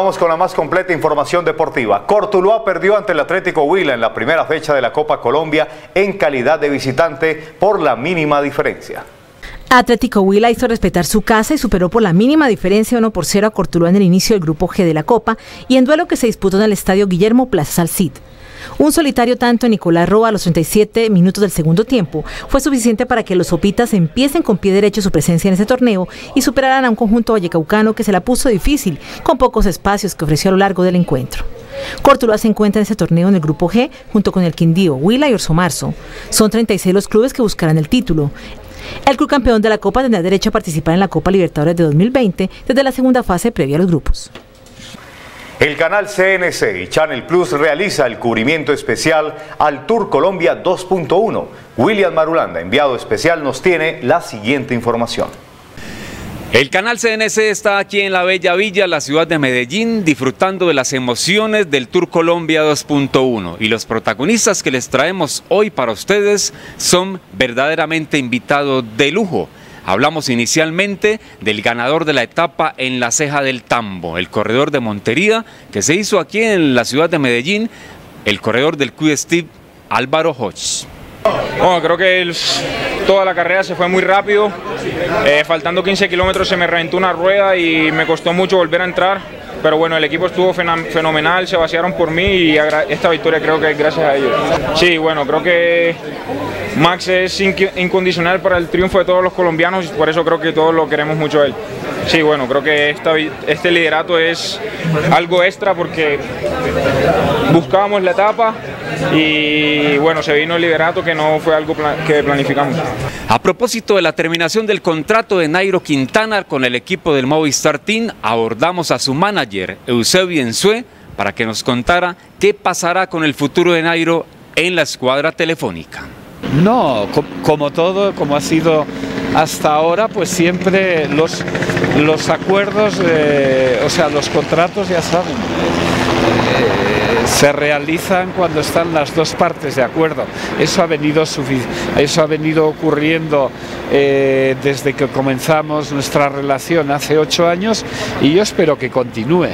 Vamos con la más completa información deportiva. Cortuluá perdió ante el Atlético Huila en la primera fecha de la Copa Colombia en calidad de visitante por la mínima diferencia. Atlético Huila hizo respetar su casa y superó por la mínima diferencia 1 por 0 a Cortuluá en el inicio del grupo G de la Copa y en duelo que se disputó en el estadio Guillermo Plaza Salcid. Un solitario tanto en Nicolás Roa a los 37 minutos del segundo tiempo fue suficiente para que los Sopitas empiecen con pie derecho su presencia en ese torneo y superaran a un conjunto vallecaucano que se la puso difícil con pocos espacios que ofreció a lo largo del encuentro. Córtula se encuentra en ese torneo en el grupo G junto con el Quindío, Huila y Orso Marzo. Son 36 los clubes que buscarán el título. El club campeón de la Copa tendrá derecho a participar en la Copa Libertadores de 2020 desde la segunda fase previa a los grupos. El canal CNC y Channel Plus realiza el cubrimiento especial al Tour Colombia 2.1. William Marulanda, enviado especial, nos tiene la siguiente información. El canal CNC está aquí en la Bella Villa, la ciudad de Medellín, disfrutando de las emociones del Tour Colombia 2.1. Y los protagonistas que les traemos hoy para ustedes son verdaderamente invitados de lujo. Hablamos inicialmente del ganador de la etapa en la ceja del Tambo, el corredor de Montería, que se hizo aquí en la ciudad de Medellín, el corredor del Q Steve Álvaro Hodge. Bueno, creo que toda la carrera se fue muy rápido. Eh, faltando 15 kilómetros se me reventó una rueda y me costó mucho volver a entrar. Pero bueno, el equipo estuvo fenomenal, se vaciaron por mí y esta victoria creo que es gracias a ellos. Sí, bueno, creo que Max es incondicional para el triunfo de todos los colombianos y por eso creo que todos lo queremos mucho a él. Sí, bueno, creo que este liderato es algo extra porque buscábamos la etapa y bueno, se vino el liderato que no fue algo que planificamos. A propósito de la terminación del contrato de Nairo Quintana con el equipo del Movistar Team, abordamos a su manager, Eusebio Ensue, para que nos contara qué pasará con el futuro de Nairo en la escuadra telefónica. No, como todo, como ha sido hasta ahora, pues siempre los, los acuerdos, o sea, los contratos ya saben, eh, se realizan cuando están las dos partes de acuerdo. Eso ha venido, eso ha venido ocurriendo eh, desde que comenzamos nuestra relación hace ocho años y yo espero que continúe.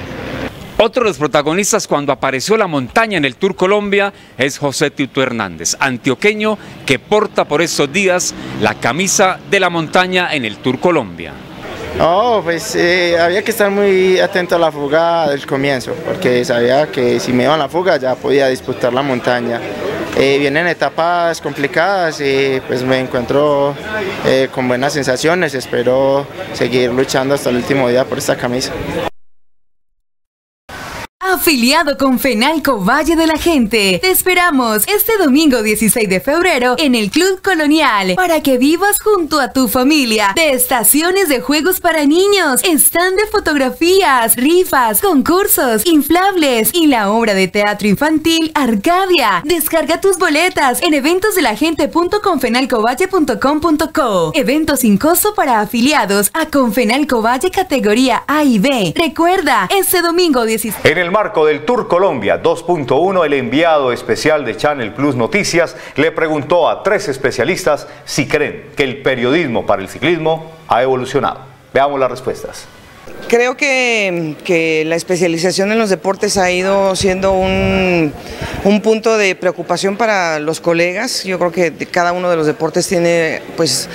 Otro de los protagonistas cuando apareció la montaña en el Tour Colombia es José Tito Hernández, antioqueño que porta por estos días la camisa de la montaña en el Tour Colombia. Oh, pues eh, había que estar muy atento a la fuga del comienzo, porque sabía que si me iba a la fuga ya podía disputar la montaña. Eh, vienen etapas complicadas y pues me encuentro eh, con buenas sensaciones, espero seguir luchando hasta el último día por esta camisa. Afiliado con Fenalco Valle de la Gente. Te esperamos este domingo 16 de febrero en el Club Colonial para que vivas junto a tu familia de estaciones de juegos para niños, stand de fotografías, rifas, concursos, inflables y la obra de teatro infantil Arcadia. Descarga tus boletas en eventosdelagente.confenalcovalle.com.co. Eventos sin costo para afiliados a Confenalco Valle categoría A y B. Recuerda, este domingo 16. En el marco del Tour Colombia 2.1, el enviado especial de Channel Plus Noticias le preguntó a tres especialistas si creen que el periodismo para el ciclismo ha evolucionado. Veamos las respuestas. Creo que, que, la especialización en los deportes ha ido siendo un, un, punto de preocupación para los colegas. Yo creo que cada uno de los deportes tiene pues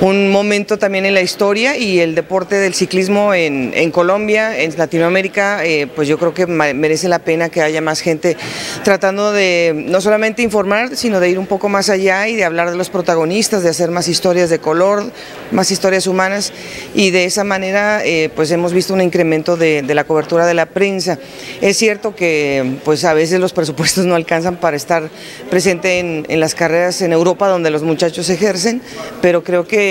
un momento también en la historia y el deporte del ciclismo en, en Colombia, en Latinoamérica, eh, pues yo creo que merece la pena que haya más gente tratando de no solamente informar, sino de ir un poco más allá y de hablar de los protagonistas, de hacer más historias de color, más historias humanas y de esa manera eh, pues hemos visto un incremento de, de, la cobertura de la prensa. Es cierto que pues a veces los presupuestos no alcanzan para estar presente en, en las carreras en Europa donde los muchachos ejercen, pero creo que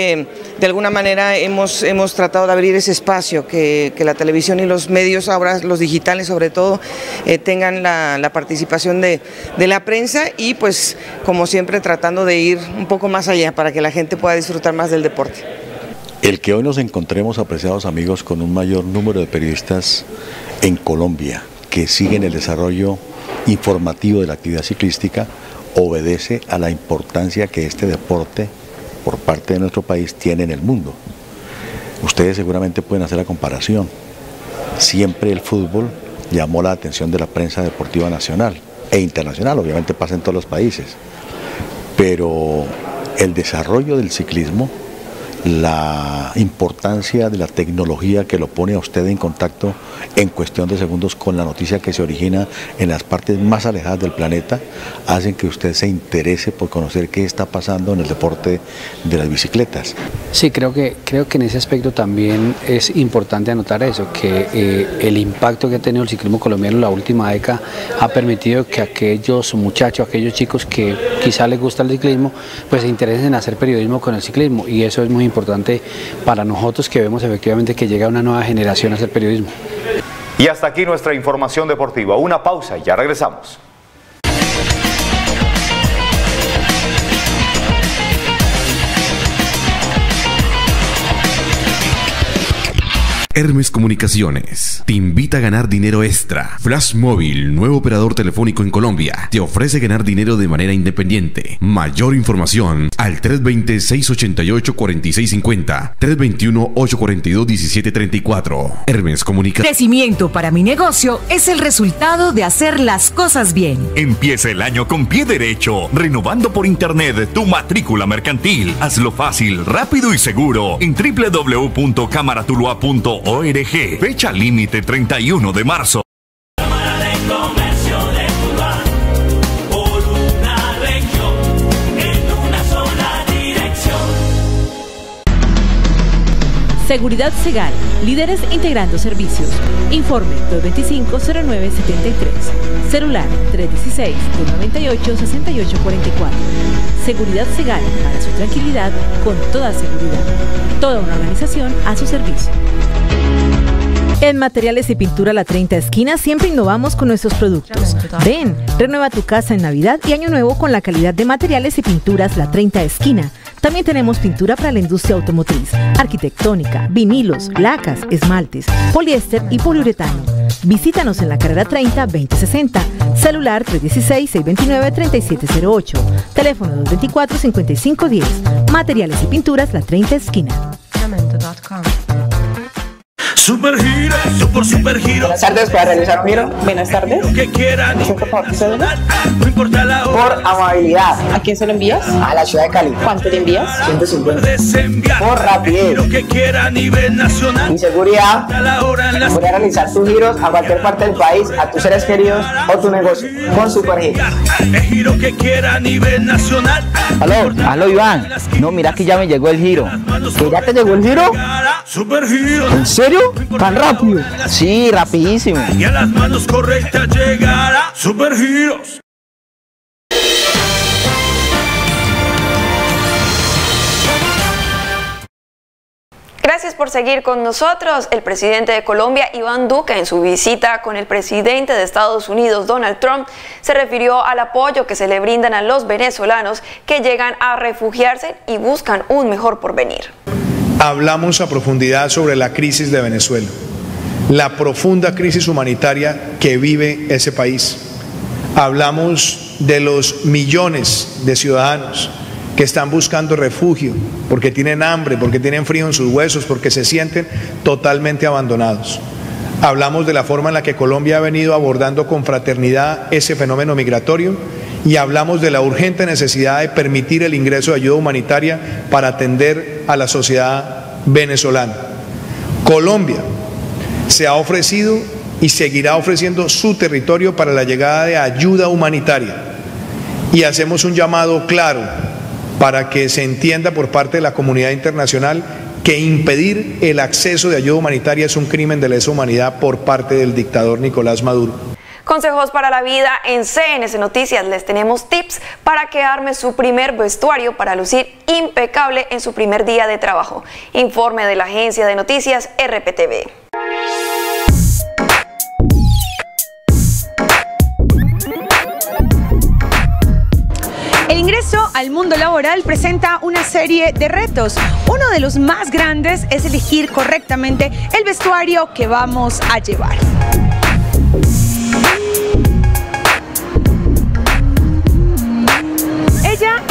de alguna manera hemos, hemos tratado de abrir ese espacio, que, la televisión y los medios, ahora los digitales sobre todo, eh, tengan la, la participación de, de, la prensa y pues como siempre tratando de ir un poco más allá para que la gente pueda disfrutar más del deporte. El que hoy nos encontremos, apreciados amigos, con un mayor número de periodistas en Colombia que siguen el desarrollo informativo de la actividad ciclística, obedece a la importancia que este deporte por parte de nuestro país tiene en el mundo. Ustedes seguramente pueden hacer la comparación. Siempre el fútbol llamó la atención de la prensa deportiva nacional e internacional, obviamente pasa en todos los países. Pero el desarrollo del ciclismo, la importancia de la tecnología que lo pone a usted en contacto en cuestión de segundos con la noticia que se origina en las partes más alejadas del planeta, hacen que usted se interese por conocer qué está pasando en el deporte de las bicicletas. Sí, creo que, creo que en ese aspecto también es importante anotar eso, que eh, el impacto que ha tenido el ciclismo colombiano en la última década ha permitido que aquellos muchachos, aquellos chicos que quizá les gusta el ciclismo, pues se interesen en hacer periodismo con el ciclismo y eso es muy importante para nosotros que vemos efectivamente que llega una nueva generación a hacer periodismo. Y hasta aquí nuestra información deportiva. Una pausa y ya regresamos. Hermes Comunicaciones te invita a ganar dinero extra. Flash Móvil, nuevo operador telefónico en Colombia, te ofrece ganar dinero de manera independiente. Mayor información al 320-688-4650, 321-842-1734. Hermes Comunicaciones. Crecimiento para mi negocio es el resultado de hacer las cosas bien. Empieza el año con pie derecho, renovando por internet tu matrícula mercantil. Hazlo fácil, rápido y seguro en www.camaratulua.org ORG. Fecha límite 31 de marzo. Seguridad Segal, líderes integrando servicios. Informe 225-0973. Celular 316-298-6844. Seguridad Segal, para su tranquilidad, con toda seguridad. Toda una organización a su servicio. En Materiales y Pintura La 30 Esquina siempre innovamos con nuestros productos. Ven, renueva tu casa en Navidad y Año Nuevo con la calidad de materiales y pinturas La 30 Esquina. También tenemos pintura para la industria automotriz, arquitectónica, vinilos, lacas, esmaltes, poliéster y poliuretano. Visítanos en la carrera 30 2060, celular 316-629-3708, teléfono 224-5510, materiales y pinturas La 30 Esquina. Super giro, super super giro. Buenas tardes, ¿para realizar un giro? Buenas tardes. Lo que quieran. No importa la hora. Por amabilidad. ¿A quién se lo envías? A la ciudad de Cali. ¿Cuánto le envías? 150. Por rapidez. Lo que quiera a nivel nacional. Y seguridad. Puedes realizar tus giros a cualquier parte del país, a tus seres queridos o tu negocio. Con Super Giro. El giro que quiera a nivel nacional. Aló, aló Iván. No, mira que ya me llegó el giro. ¿Que ya te llegó el giro? Super giro. ¿En serio? ¿Tan rápido? Sí, rapidísimo. Y a las manos correctas llegará Supergiros. Gracias por seguir con nosotros. El presidente de Colombia, Iván Duque, en su visita con el presidente de Estados Unidos, Donald Trump, se refirió al apoyo que se le brindan a los venezolanos que llegan a refugiarse y buscan un mejor porvenir. Hablamos a profundidad sobre la crisis de Venezuela, la profunda crisis humanitaria que vive ese país. Hablamos de los millones de ciudadanos que están buscando refugio porque tienen hambre, porque tienen frío en sus huesos, porque se sienten totalmente abandonados. Hablamos de la forma en la que Colombia ha venido abordando con fraternidad ese fenómeno migratorio y hablamos de la urgente necesidad de permitir el ingreso de ayuda humanitaria para atender a la sociedad venezolana. Colombia se ha ofrecido y seguirá ofreciendo su territorio para la llegada de ayuda humanitaria. Y hacemos un llamado claro para que se entienda por parte de la comunidad internacional que impedir el acceso de ayuda humanitaria es un crimen de lesa humanidad por parte del dictador Nicolás Maduro. Consejos para la vida en CNS Noticias. Les tenemos tips para que arme su primer vestuario para lucir impecable en su primer día de trabajo. Informe de la agencia de noticias RPTV. El ingreso al mundo laboral presenta una serie de retos. Uno de los más grandes es elegir correctamente el vestuario que vamos a llevar.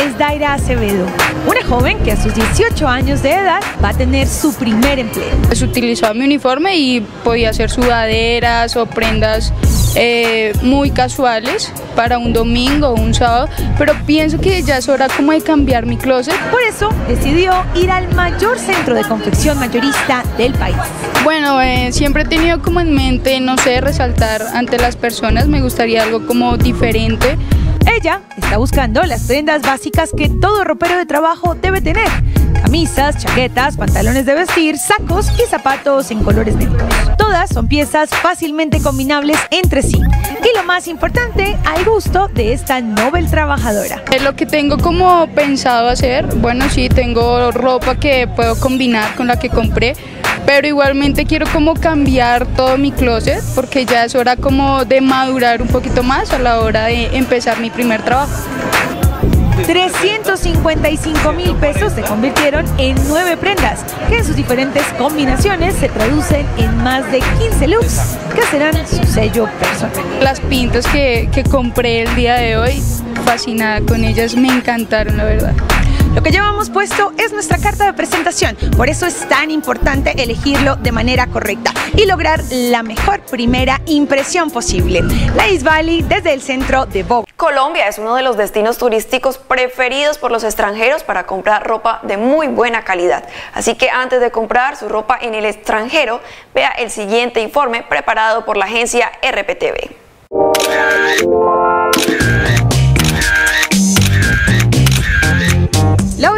Es Daira Acevedo, una joven que a sus 18 años de edad va a tener su primer empleo. Pues utilizaba mi uniforme y podía hacer sudaderas o prendas eh, muy casuales para un domingo o un sábado, pero pienso que ya es hora como de cambiar mi closet. Por eso decidió ir al mayor centro de confección mayorista del país. Bueno, eh, siempre he tenido como en mente, no sé, resaltar ante las personas, me gustaría algo como diferente. Ella está buscando las prendas básicas que todo ropero de trabajo debe tener. Camisas, chaquetas, pantalones de vestir, sacos y zapatos en colores neutros. Todas son piezas fácilmente combinables entre sí. Y lo más importante, al gusto de esta Nobel trabajadora. Lo que tengo como pensado hacer. Bueno, sí, tengo ropa que puedo combinar con la que compré, pero igualmente quiero como cambiar todo mi closet porque ya es hora como de madurar un poquito más a la hora de empezar mi primer trabajo. 355 mil pesos se convirtieron en nueve prendas, que en sus diferentes combinaciones se traducen en más de 15 looks, que serán su sello personal. Las pintas que, que compré el día de hoy, fascinada con ellas, me encantaron la verdad. Lo que llevamos puesto es nuestra carta de presentación, por eso es tan importante elegirlo de manera correcta y lograr la mejor primera impresión posible. La East Valley desde el centro de Bogotá. Colombia es uno de los destinos turísticos preferidos por los extranjeros para comprar ropa de muy buena calidad. Así que antes de comprar su ropa en el extranjero, vea el siguiente informe preparado por la agencia RPTV.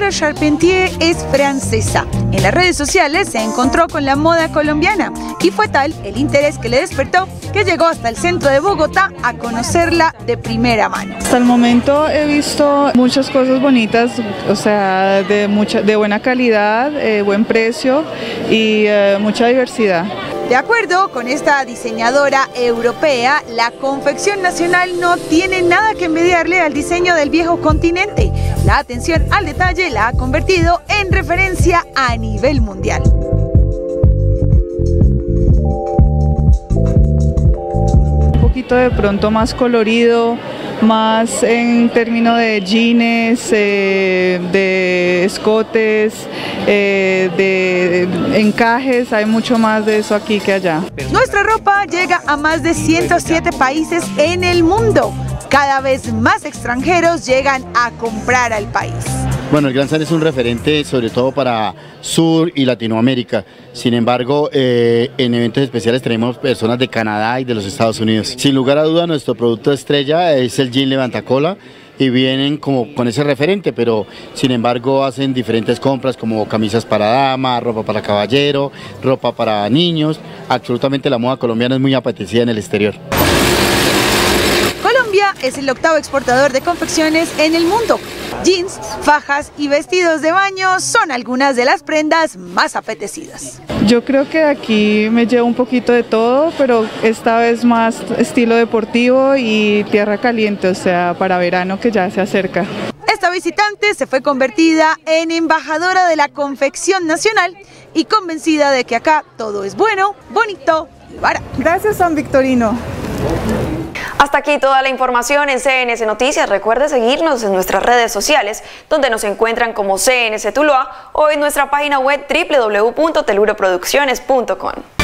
Charpentier es francesa. En las redes sociales se encontró con la moda colombiana y fue tal el interés que le despertó que llegó hasta el centro de Bogotá a conocerla de primera mano. Hasta el momento he visto muchas cosas bonitas, o sea, de, mucha, de buena calidad, eh, buen precio y eh, mucha diversidad. De acuerdo con esta diseñadora europea, la confección nacional no tiene nada que envidiarle al diseño del viejo continente. La atención al detalle la ha convertido en referencia a nivel mundial. Un poquito de pronto más colorido, más en términos de jeans, eh, de escotes, eh, de encajes, hay mucho más de eso aquí que allá. Nuestra ropa llega a más de 107 países en el mundo. Cada vez más extranjeros llegan a comprar al país. Bueno, el Gran San es un referente sobre todo para Sur y Latinoamérica. Sin embargo, eh, en eventos especiales tenemos personas de Canadá y de los Estados Unidos. Sin lugar a duda, nuestro producto estrella es el jean levantacola. y vienen como con ese referente, pero sin embargo hacen diferentes compras como camisas para dama, ropa para caballero, ropa para niños. Absolutamente la moda colombiana es muy apetecida en el exterior. Colombia es el octavo exportador de confecciones en el mundo. Jeans, fajas y vestidos de baño son algunas de las prendas más apetecidas. Yo creo que aquí me llevo un poquito de todo, pero esta vez más estilo deportivo y tierra caliente, o sea, para verano que ya se acerca. Esta visitante se fue convertida en embajadora de la confección nacional y convencida de que acá todo es bueno, bonito y barato. Gracias San Victorino. Hasta aquí toda la información en CNS Noticias. Recuerde seguirnos en nuestras redes sociales, donde nos encuentran como CNS Tuluá o en nuestra página web www.teluroproducciones.com.